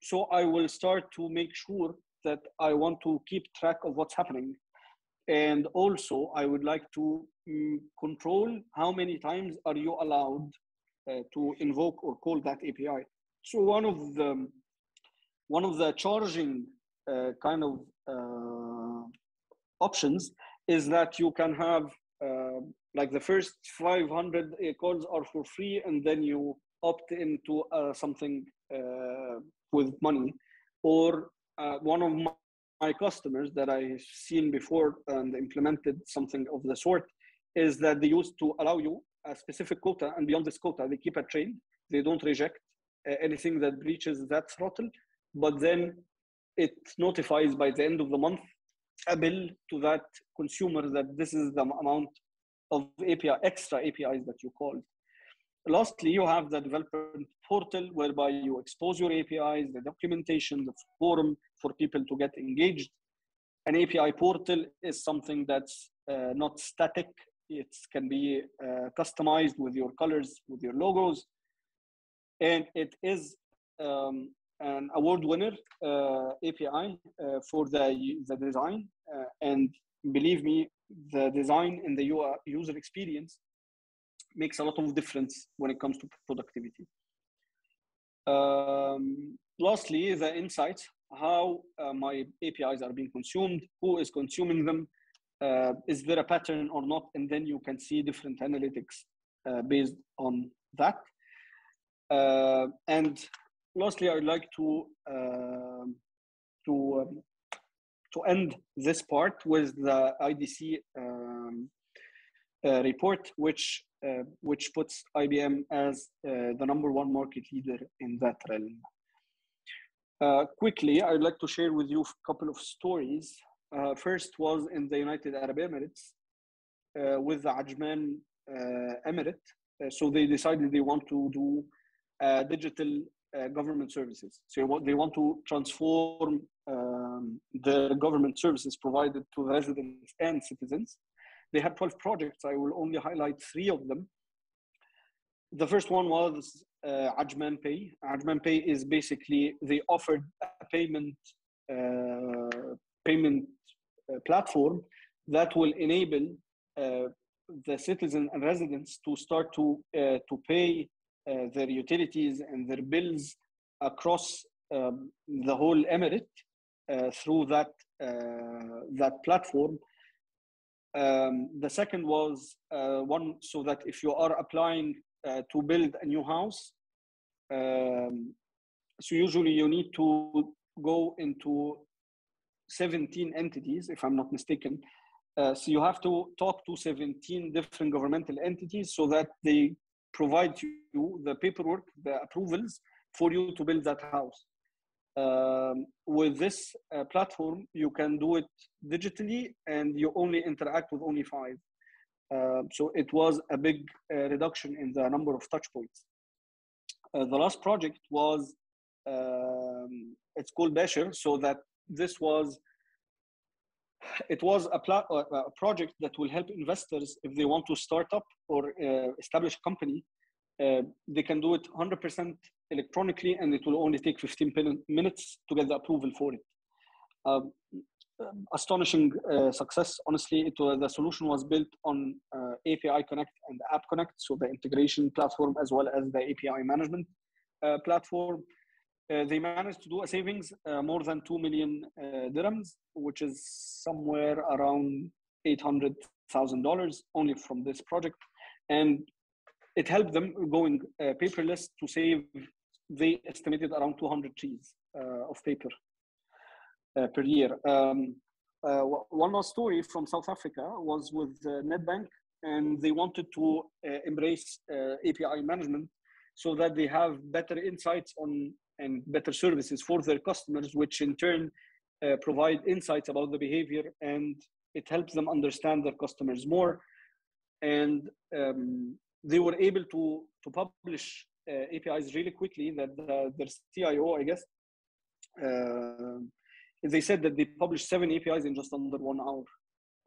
so I will start to make sure that I want to keep track of what's happening. And also, I would like to um, control how many times are you allowed uh, to invoke or call that API. So one of the one of the charging uh, kind of uh, options is that you can have uh, like the first 500 calls are for free, and then you opt into uh, something uh, with money or uh, one of my, my customers that I've seen before and implemented something of the sort is that they used to allow you a specific quota and beyond this quota they keep a trail they don't reject uh, anything that breaches that throttle but then it notifies by the end of the month a bill to that consumer that this is the amount of API extra APIs that you called Lastly, you have the development portal whereby you expose your APIs, the documentation, the forum for people to get engaged. An API portal is something that's uh, not static. It can be uh, customized with your colors, with your logos. And it is um, an award winner uh, API uh, for the, the design. Uh, and believe me, the design and the user experience makes a lot of difference when it comes to productivity. Um, lastly, the insights, how uh, my APIs are being consumed, who is consuming them, uh, is there a pattern or not, and then you can see different analytics uh, based on that. Uh, and lastly, I'd like to um, to um, to end this part with the IDC um, uh, report, which which puts IBM as uh, the number one market leader in that realm. Uh, quickly, I'd like to share with you a couple of stories. Uh, first was in the United Arab Emirates uh, with the Ajman Emirate. so they decided they want to do digital government services. So they want to transform um, the government services provided to residents and citizens. They had 12 projects. I will only highlight three of them. The first one was uh, Ajman Pay. Ajman Pay is basically they offered a payment uh, payment uh, platform that will enable uh, the citizens and residents to start to uh, to pay uh, their utilities and their bills across um, the whole emirate uh, through that uh, that platform. Um, the second was uh, one so that if you are applying to build a new house, um, so usually you need to go into 17 entities, if I'm not mistaken. Uh, so you have to talk to 17 different governmental entities so that they provide you the paperwork, the approvals for you to build that house. Um, with this uh, platform, you can do it digitally and you only interact with only five. Uh, so it was a big uh, reduction in the number of touch points. Uh, the last project was, um, it's called Bashir, so that this was, it was a, uh, a project that will help investors if they want to start up or uh, establish a company they can do it 100% electronically and it will only take 15 minutes to get the approval for it. Um, um, astonishing uh, success. Honestly, it was, the solution was built on uh, API Connect and App Connect, so the integration platform as well as the API management uh, platform. Uh, they managed to do a savings uh, more than 2 million dirhams, which is somewhere around $800,000 only from this project. And it helped them going uh, paperless to save they estimated around 200 trees uh, of paper uh, per year. Um, uh, one more story from south africa was with uh, nedbank and they wanted to uh, embrace api management so that they have better insights on and better services for their customers which in turn provide insights about the behavior and it helps them understand their customers more. And um, they were able to to publish uh, APIs really quickly. That uh, their CIO, I guess, uh, they said that they published seven APIs in just under one hour.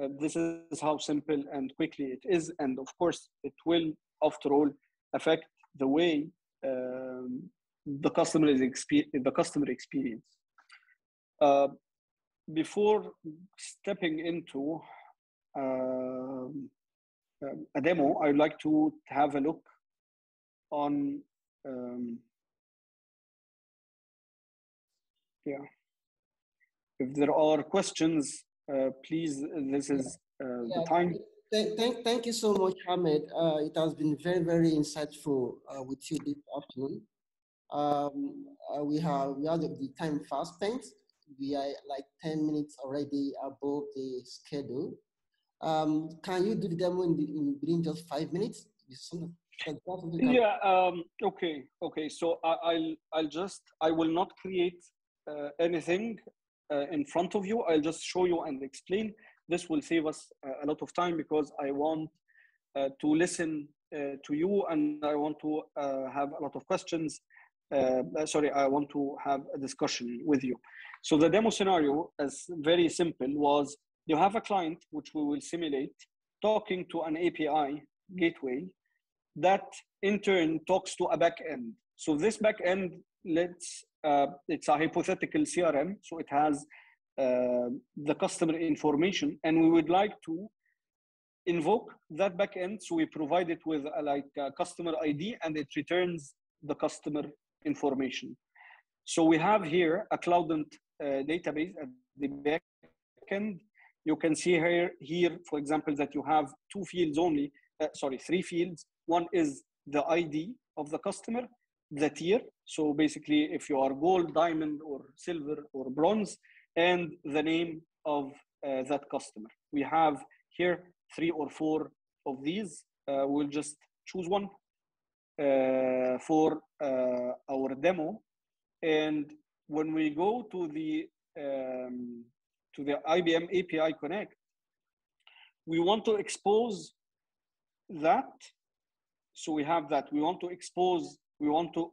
Uh, this is how simple and quickly it is, and of course, it will, after all, affect the way um, the customer is expe- the customer experience. Uh, before stepping into um, um, a demo, I'd like to have a look on, um, yeah. If there are questions, uh, please, this is uh, yeah, the time. Thank, thank you so much, Ahmed. Uh, it has been very, very insightful uh, with you this afternoon. Um, uh, we have we have the time fast spent. We are like 10 minutes already above the schedule. Um, can you do the demo in, the, in within just five minutes? Yeah. Um, okay. Okay. So I, will I'll just I will not create uh, anything uh, in front of you. I'll just show you and explain. This will save us uh, a lot of time because I want uh, to listen uh, to you and I want to have a lot of questions. sorry, I want to have a discussion with you. So the demo scenario is very simple. Was you have a client, which we will simulate, talking to an API gateway that in turn talks to a backend. So this backend, let's, uh, it's a hypothetical CRM. So it has uh, the customer information and we would like to invoke that backend. So we provide it with a, like a customer ID and it returns the customer information. So we have here a Cloudant uh, database at the back end. You can see here, here, for example, that you have two fields only, uh, sorry, three fields. One is the ID of the customer, the tier. So basically, if you are gold, diamond, or silver, or bronze, and the name of uh, that customer. We have here three or four of these. Uh, we'll just choose one uh, for uh, our demo. And when we go to the um, to the IBM API Connect, we want to expose that. So we have that. We want to expose. We want to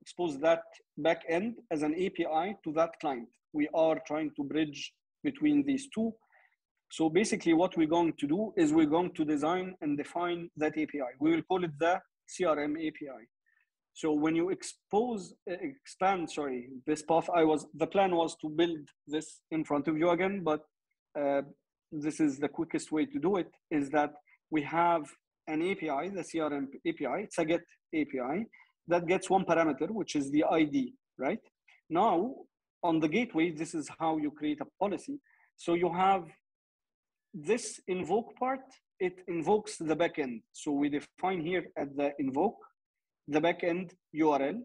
expose that backend as an API to that client. We are trying to bridge between these two. So basically what we're going to do is we're going to design and define that API. We will call it the CRM API. So when you expose, expand, sorry, this path, I was, the plan was to build this in front of you again, but uh, this is the quickest way to do it, is that we have an API, the CRM API, it's a GET API, that gets one parameter, which is the ID, right? Now, on the gateway, this is how you create a policy. So you have this invoke part, it invokes the backend. So we define here at the invoke, the backend URL.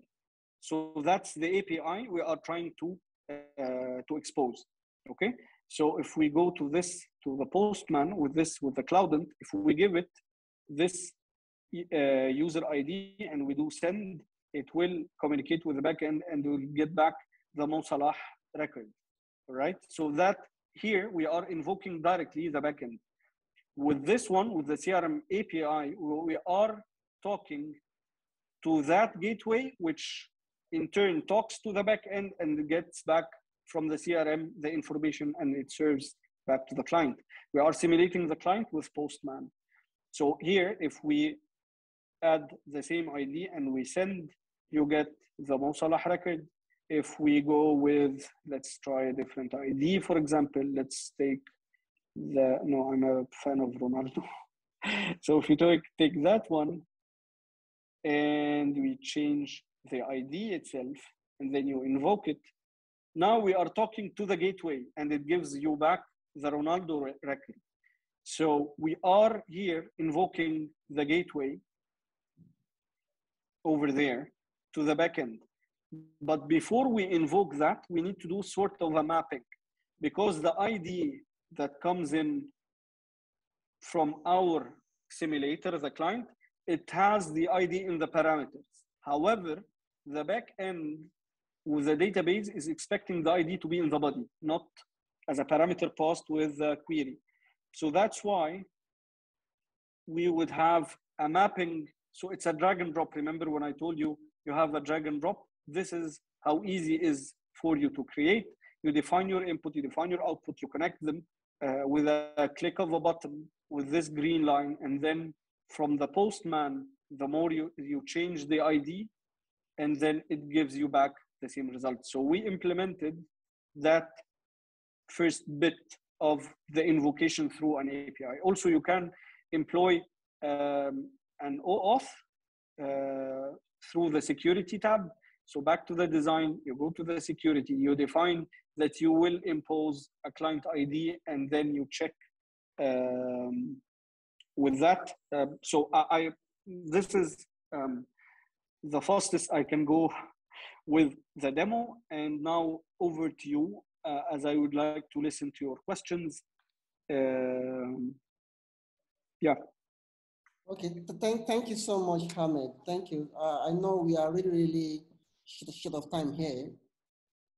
So that's the API we are trying to, uh, to expose, okay? So if we go to this, to the postman with this, with the Cloudant, if we give it this uh, user ID and we do send, it will communicate with the backend and will get back the Mo record, right? So that here we are invoking directly the backend. With this one, with the CRM API, we are talking to that gateway, which in turn talks to the backend and gets back from the CRM the information and it serves back to the client. We are simulating the client with Postman. So here, if we add the same ID and we send, you get the Mo Salah record if we go with, let's try a different ID, for example, let's take the, no, I'm a fan of Ronaldo. so if we take, take that one and we change the ID itself, and then you invoke it, now we are talking to the gateway and it gives you back the Ronaldo record. So we are here invoking the gateway over there to the backend. But before we invoke that, we need to do sort of a mapping because the ID that comes in from our simulator, the client, it has the ID in the parameters. However, the backend with the database is expecting the ID to be in the body, not as a parameter passed with the query. So that's why we would have a mapping. So it's a drag and drop. Remember when I told you you have a drag and drop? this is how easy it is for you to create. You define your input, you define your output, you connect them uh, with a click of a button with this green line. And then from the postman, the more you, you change the ID, and then it gives you back the same result. So we implemented that first bit of the invocation through an API. Also, you can employ um, an OAuth uh, through the security tab. So back to the design, you go to the security, you define that you will impose a client ID and then you check um, with that. Uh, so I, I, this is um, the fastest I can go with the demo. And now over to you, uh, as I would like to listen to your questions. Um, yeah. Okay, thank, thank you so much, Hamid. Thank you. Uh, I know we are really, really short, short of time here.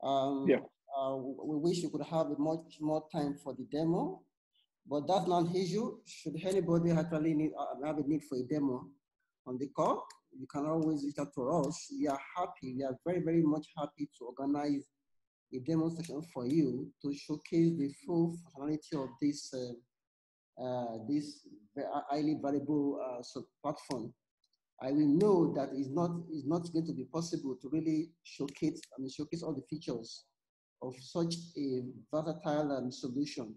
Um, yeah. Uh, we wish we could have much more time for the demo, but that's not an issue. Should anybody actually need, uh, have a need for a demo on the call, you can always reach out to us. We are happy, we are very, very much happy to organize a demonstration for you to showcase the full functionality of this uh, uh, this highly valuable uh, platform I will know that it's not, it's not going to be possible to really showcase, I mean, showcase all the features of such a versatile um, solution.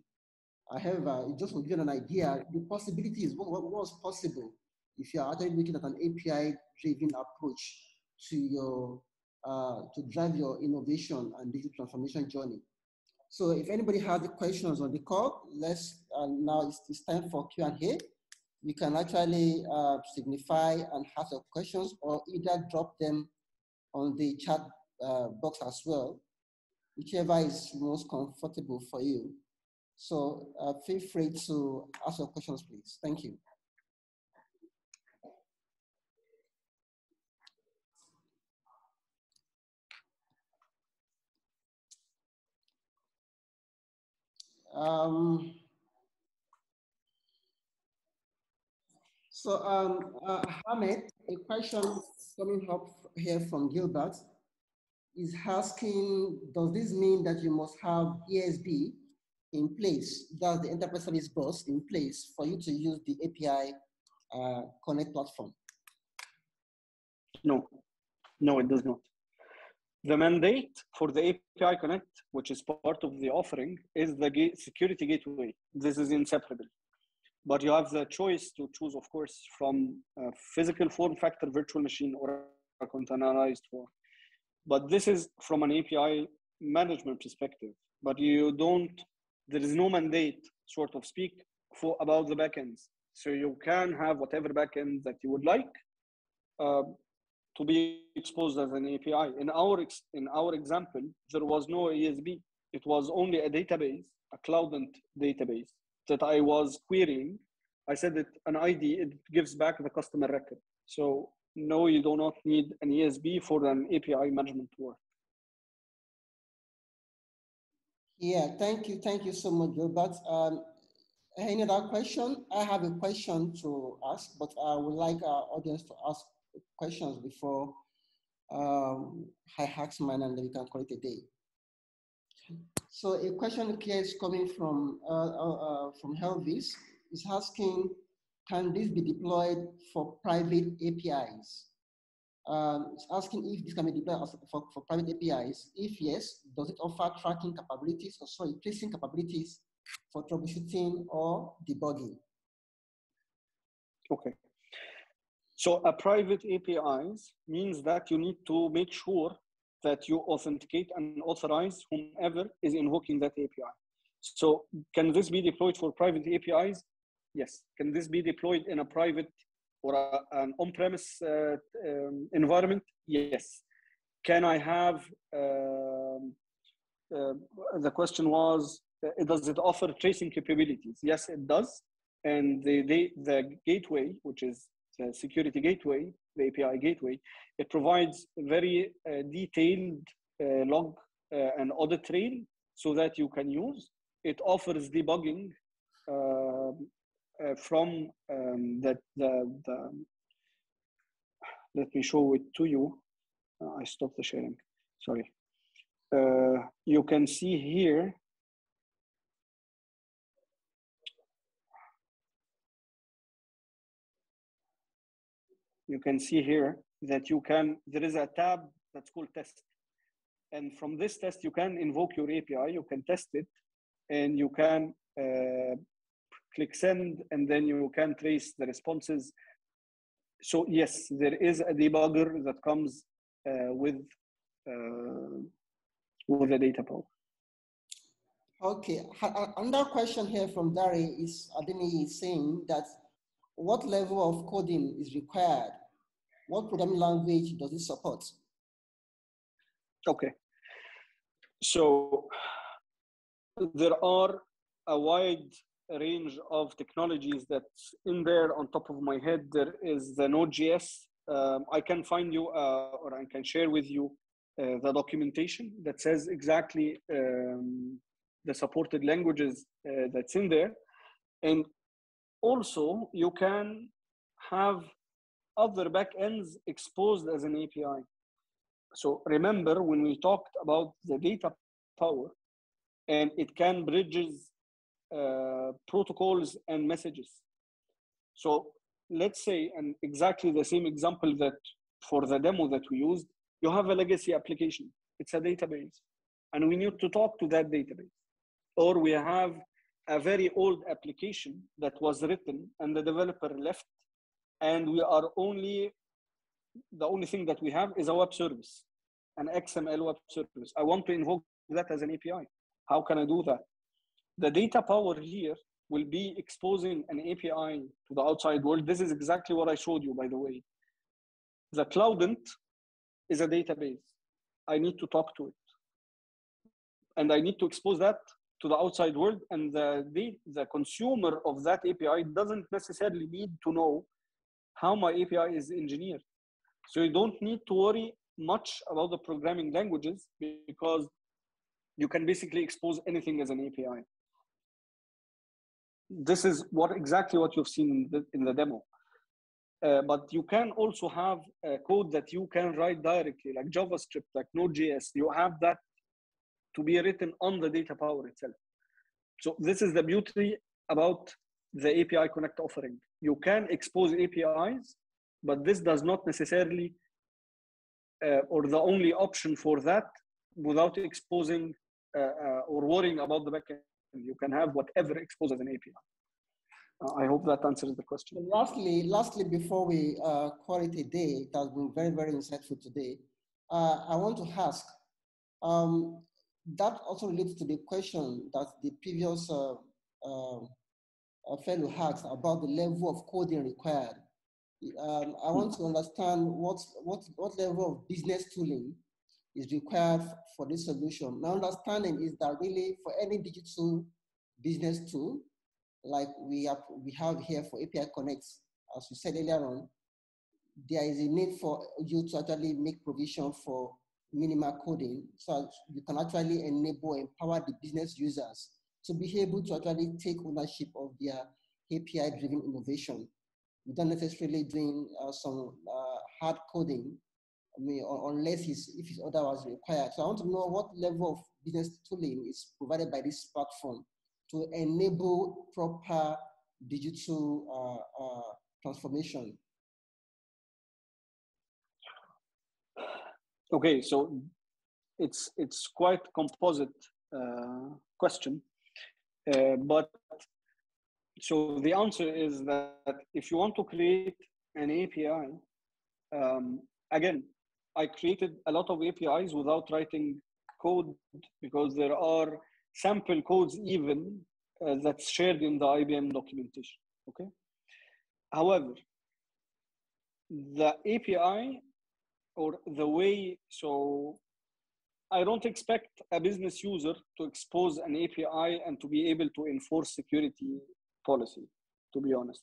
However, just to give you an idea, the possibilities, what, what was possible if you are actually looking at an API-driven approach to your uh, to drive your innovation and digital transformation journey. So if anybody has questions on the call, let's uh, now it's, it's, time for Q&A. You can actually uh, signify and ask your questions or either drop them on the chat uh, box as well, whichever is most comfortable for you. So uh, feel free to ask your questions, please. Thank you. Um, so, um, uh, Ahmed, a question coming up here from Gilbert is asking, does this mean that you must have ESB in place, that's the enterprise service bus in place for you to use the API uh, Connect platform? No, no, it does not. The mandate for the API Connect, which is part of the offering, is the security gateway. This is inseparable. But you have the choice to choose, of course, from a physical form factor virtual machine or a containerized form. But this is from an API management perspective. But you don't, there is no mandate, sort of speak, for about the backends. So you can have whatever backend that you would like. Uh, to be exposed as an API. In our, in our example, there was no ESB. It was only a database, a Cloudant database that I was querying. I said that an ID, it gives back the customer record. So no, you do not need an ESB for an API management work. Yeah, thank you. Thank you so much, Gilbert. Um, any other question? I have a question to ask, but I would like our audience to ask questions before um, I ask mine and then we can call it a day. So a question here is coming from, uh, uh, uh, from Helvis. is asking, can this be deployed for private APIs? Um, it's asking if this can be deployed for, for private APIs. If yes, does it offer tracking capabilities or sorry, tracing capabilities for troubleshooting or debugging? Okay. So a private APIs means that you need to make sure that you authenticate and authorize whomever is invoking that API. So can this be deployed for private APIs? Yes. Can this be deployed in a private or a, an on-premise uh, um, environment? Yes. Can I have, um, uh, the question was, uh, does it offer tracing capabilities? Yes, it does. And the, the, the gateway, which is the security gateway, the API gateway, it provides very uh, detailed uh, log uh, and audit trail so that you can use. It offers debugging uh, from um, the, the, the, let me show it to you. Uh, I stopped the sharing, sorry. you can see here you can see here that you can, there is a tab that's called test. And from this test, you can invoke your API, you can test it, and you can uh, click send, and then you can trace the responses. So yes, there is a debugger that comes uh, with, uh, with the data pool. Okay, another question here from Dari is Adini is saying that what level of coding is required what programming language does it support? Okay. So there are a wide range of technologies that's in there on top of my head. There is the Node.js. Um, I can find you uh, or I can share with you uh, the documentation that says exactly um, the supported languages uh, that's in there. And also you can have other backends exposed as an API. So remember when we talked about the data power and it can bridges uh, protocols and messages. So let's say, and exactly the same example that for the demo that we used, you have a legacy application. It's a database and we need to talk to that database. Or we have a very old application that was written and the developer left and we are only the only thing that we have is a web service an XML web service. I want to invoke that as an API. How can I do that? The DataPower here will be exposing an API to the outside world. This is exactly what I showed you, by the way. The Cloudant is a database. I need to talk to it. And I need to expose that to the outside world. And the, the, the consumer of that API doesn't necessarily need to know how my API is engineered. So you don't need to worry much about the programming languages because you can basically expose anything as an API. This is what exactly what you've seen in the, in the demo. Uh, but you can also have a code that you can write directly, like JavaScript, like Node.js. You have that to be written on the DataPower itself. So this is the beauty about the API Connect offering. You can expose APIs, but this does not necessarily, uh, or the only option for that, without exposing uh, uh or worrying about the backend. You can have whatever exposes an API. Uh, I hope that answers the question. Lastly, lastly, before we uh, call it a day, it has been very, very insightful today. Uh, I want to ask, um, that also relates to the question that the previous uh, uh, fellow asked about the level of coding required. Um, I want to understand what, what, what level of business tooling is required for this solution. My understanding is that really for any digital business tool, like we have, we have here for API Connect, as we said earlier on, there is a need for you to actually make provision for minimal coding so you can actually enable empower the business users to be able to actually take ownership of their API driven innovation without necessarily doing uh, some uh, hard coding I mean, unless it's, if it's otherwise required. So I want to know what level of business tooling is provided by this platform to enable proper digital uh, uh, transformation? Okay, so it's it's quite composite uh, question, uh, but so the answer is that if you want to create an API, um, again, I created a lot of APIs without writing code because there are sample codes even uh, that's shared in the IBM documentation, okay? However, the API or the way, so I don't expect a business user to expose an API and to be able to enforce security policy, to be honest.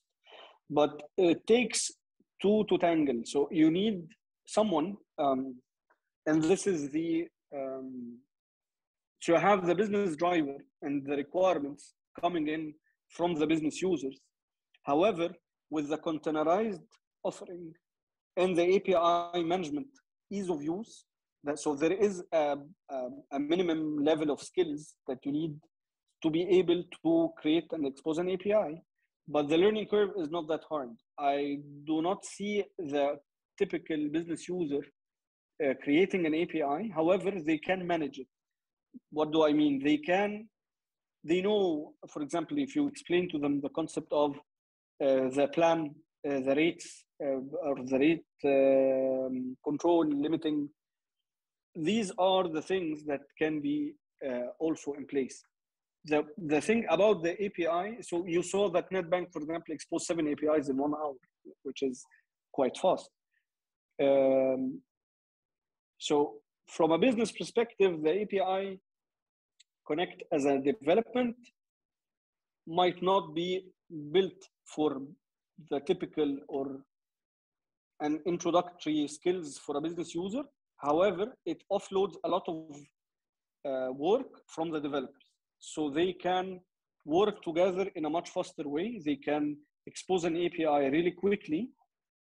But it takes two to tangle. So you need someone, um, and this is the um, you have the business driver and the requirements coming in from the business users. However, with the containerized offering and the API management ease of use, that, so there is a, a, a minimum level of skills that you need to be able to create and expose an API. But the learning curve is not that hard. I do not see the typical business user uh, creating an API. However, they can manage it what do I mean? They can, they know, for example, if you explain to them the concept of uh, the plan, uh, the rates, uh, or the rate um, control, limiting, these are the things that can be uh, also in place. The, the thing about the API, so you saw that NetBank, for example, exposed seven APIs in one hour, which is quite fast. Um, so from a business perspective, the API Connect as a development might not be built for the typical or an introductory skills for a business user. However, it offloads a lot of uh, work from the developers. So they can work together in a much faster way. They can expose an API really quickly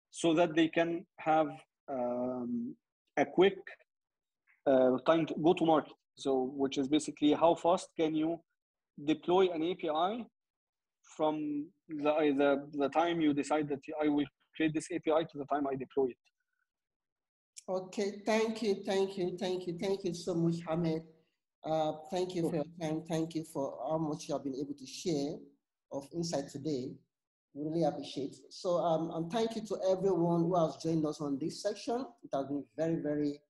so that they can have um, a quick uh, time to go to market. So, which is basically how fast can you deploy an API from the, the, the time you decide that I will create this API to the time I deploy it. Okay, thank you, thank you, thank you, thank you so much, Hamid. Uh, thank you for your time. Thank you for how much you have been able to share of insight today. Really appreciate. So, um, and thank you to everyone who has joined us on this section. It has been very, very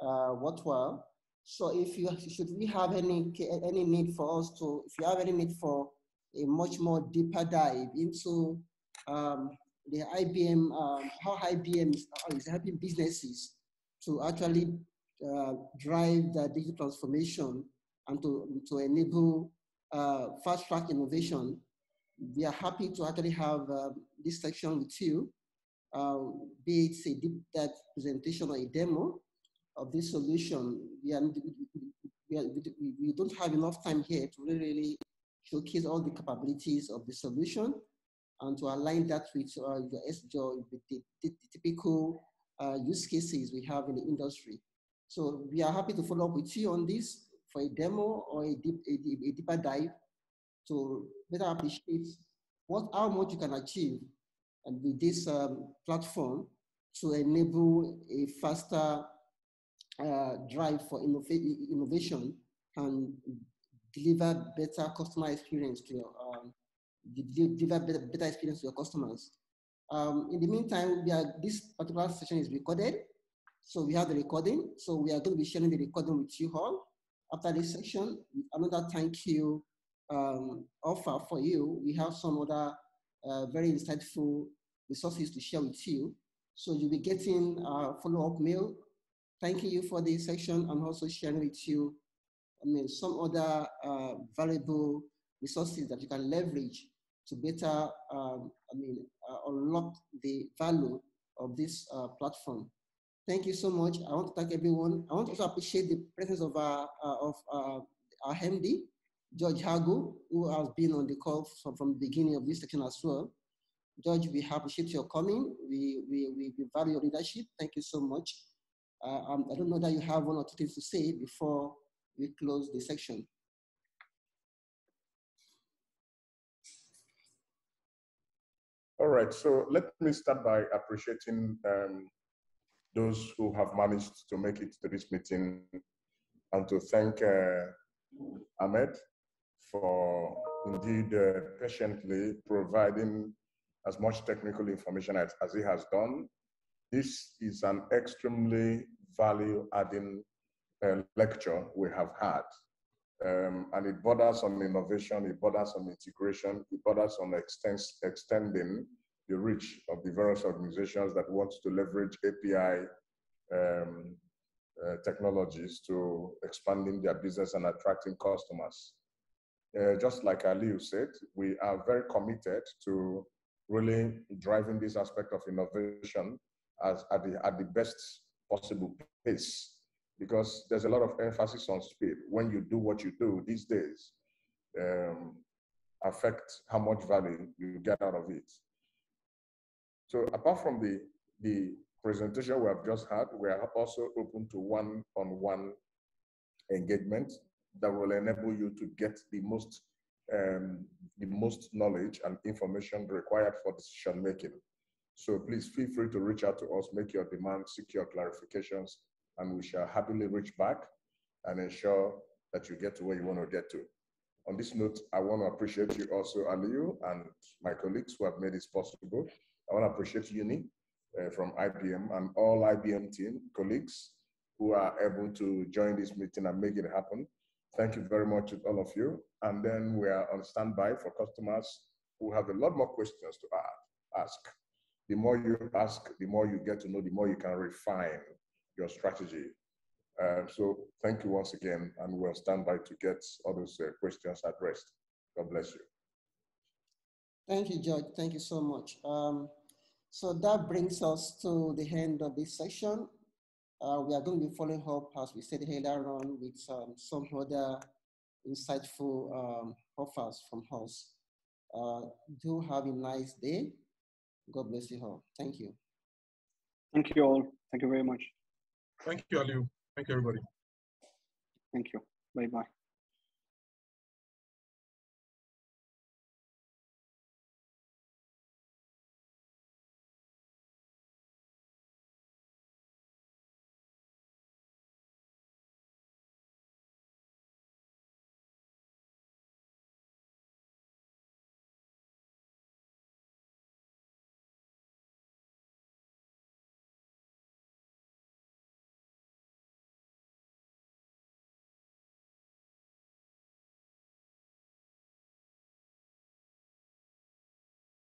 uh, worthwhile. So if you should we have any any need for us to, if you have any need for a much more deeper dive into um, the IBM, um, how IBM is, is helping businesses to actually uh, drive the digital transformation and to, to enable uh, fast track innovation, we are happy to actually have uh, this section with you, uh, be it a deep dive presentation or a demo of this solution. We, are, we, we, don't have enough time here to really, really showcase all the capabilities of the solution and to align that with uh, your SJO, with the, the, the typical uh, use cases we have in the industry. So we are happy to follow up with you on this for a demo or a, deep, a, a deeper dive to better appreciate what how much you can achieve with this um, platform to enable a faster uh, drive for innov- innovation and deliver better customer experience to your um, deliver better, better experience to your customers. Um, in the meantime, we are, this particular session is recorded. So we have the recording. So we are going to be sharing the recording with you all after this session. Another thank you um, offer for you. We have some other uh, very insightful resources to share with you. So you'll be getting a follow-up mail thanking you for this section and also sharing with you I mean, some other uh, valuable resources that you can leverage to better, um, I mean, uh, unlock the value of this uh, platform. Thank you so much. I want to thank everyone. I want to also appreciate the presence of our, uh, of uh, our MD, George Hagu, who has been on the call from, from the beginning of this section as well. George, we appreciate your coming. We, we, we, we value your leadership. Thank you so much. Uh, um, I don't know that you have one or two things to say before we close the section. All right, so let me start by appreciating um, those who have managed to make it to this meeting and to thank uh, Ahmed for indeed uh, patiently providing as much technical information as, as he has done. This is an extremely value adding uh, lecture we have had. Um, and it borders on innovation, it borders on integration, it borders on extends, extending the reach of the various organizations that want to leverage API um, uh, technologies to expanding their business and attracting customers. Uh, just like Aliu said, we are very committed to really driving this aspect of innovation as at the, at the best possible pace because there's a lot of emphasis on speed. When you do what you do these days, um, affect how much value you get out of it. So apart from the, the presentation we have just had, we are also open to one-on-one engagement that will enable you to get the most um, the most knowledge and information required for decision making. So please feel free to reach out to us, make your demands, seek your clarifications, and we shall happily reach back and ensure that you get to where you want to get to. On this note, I want to appreciate you also, Aliu, and my colleagues who have made this possible. I want to appreciate Uni uh, from IBM and all IBM team colleagues who are able to join this meeting and make it happen. Thank you very much to all of you. And then we are on standby for customers who have a lot more questions to ask. The more you ask, the more you get to know, the more you can refine your strategy. Uh, so thank you once again, and we'll stand by to get all those uh, questions addressed. God bless you. Thank you, George. Thank you so much. Um, so that brings us to the end of this session. Uh, we are going to be following up, as we said earlier on, with um, some other insightful um, offers from us. Uh, do have a nice day. God bless you all. Thank you. Thank you all. Thank you very much. Thank you, Aliu. Thank you, everybody. Thank you. Bye-bye.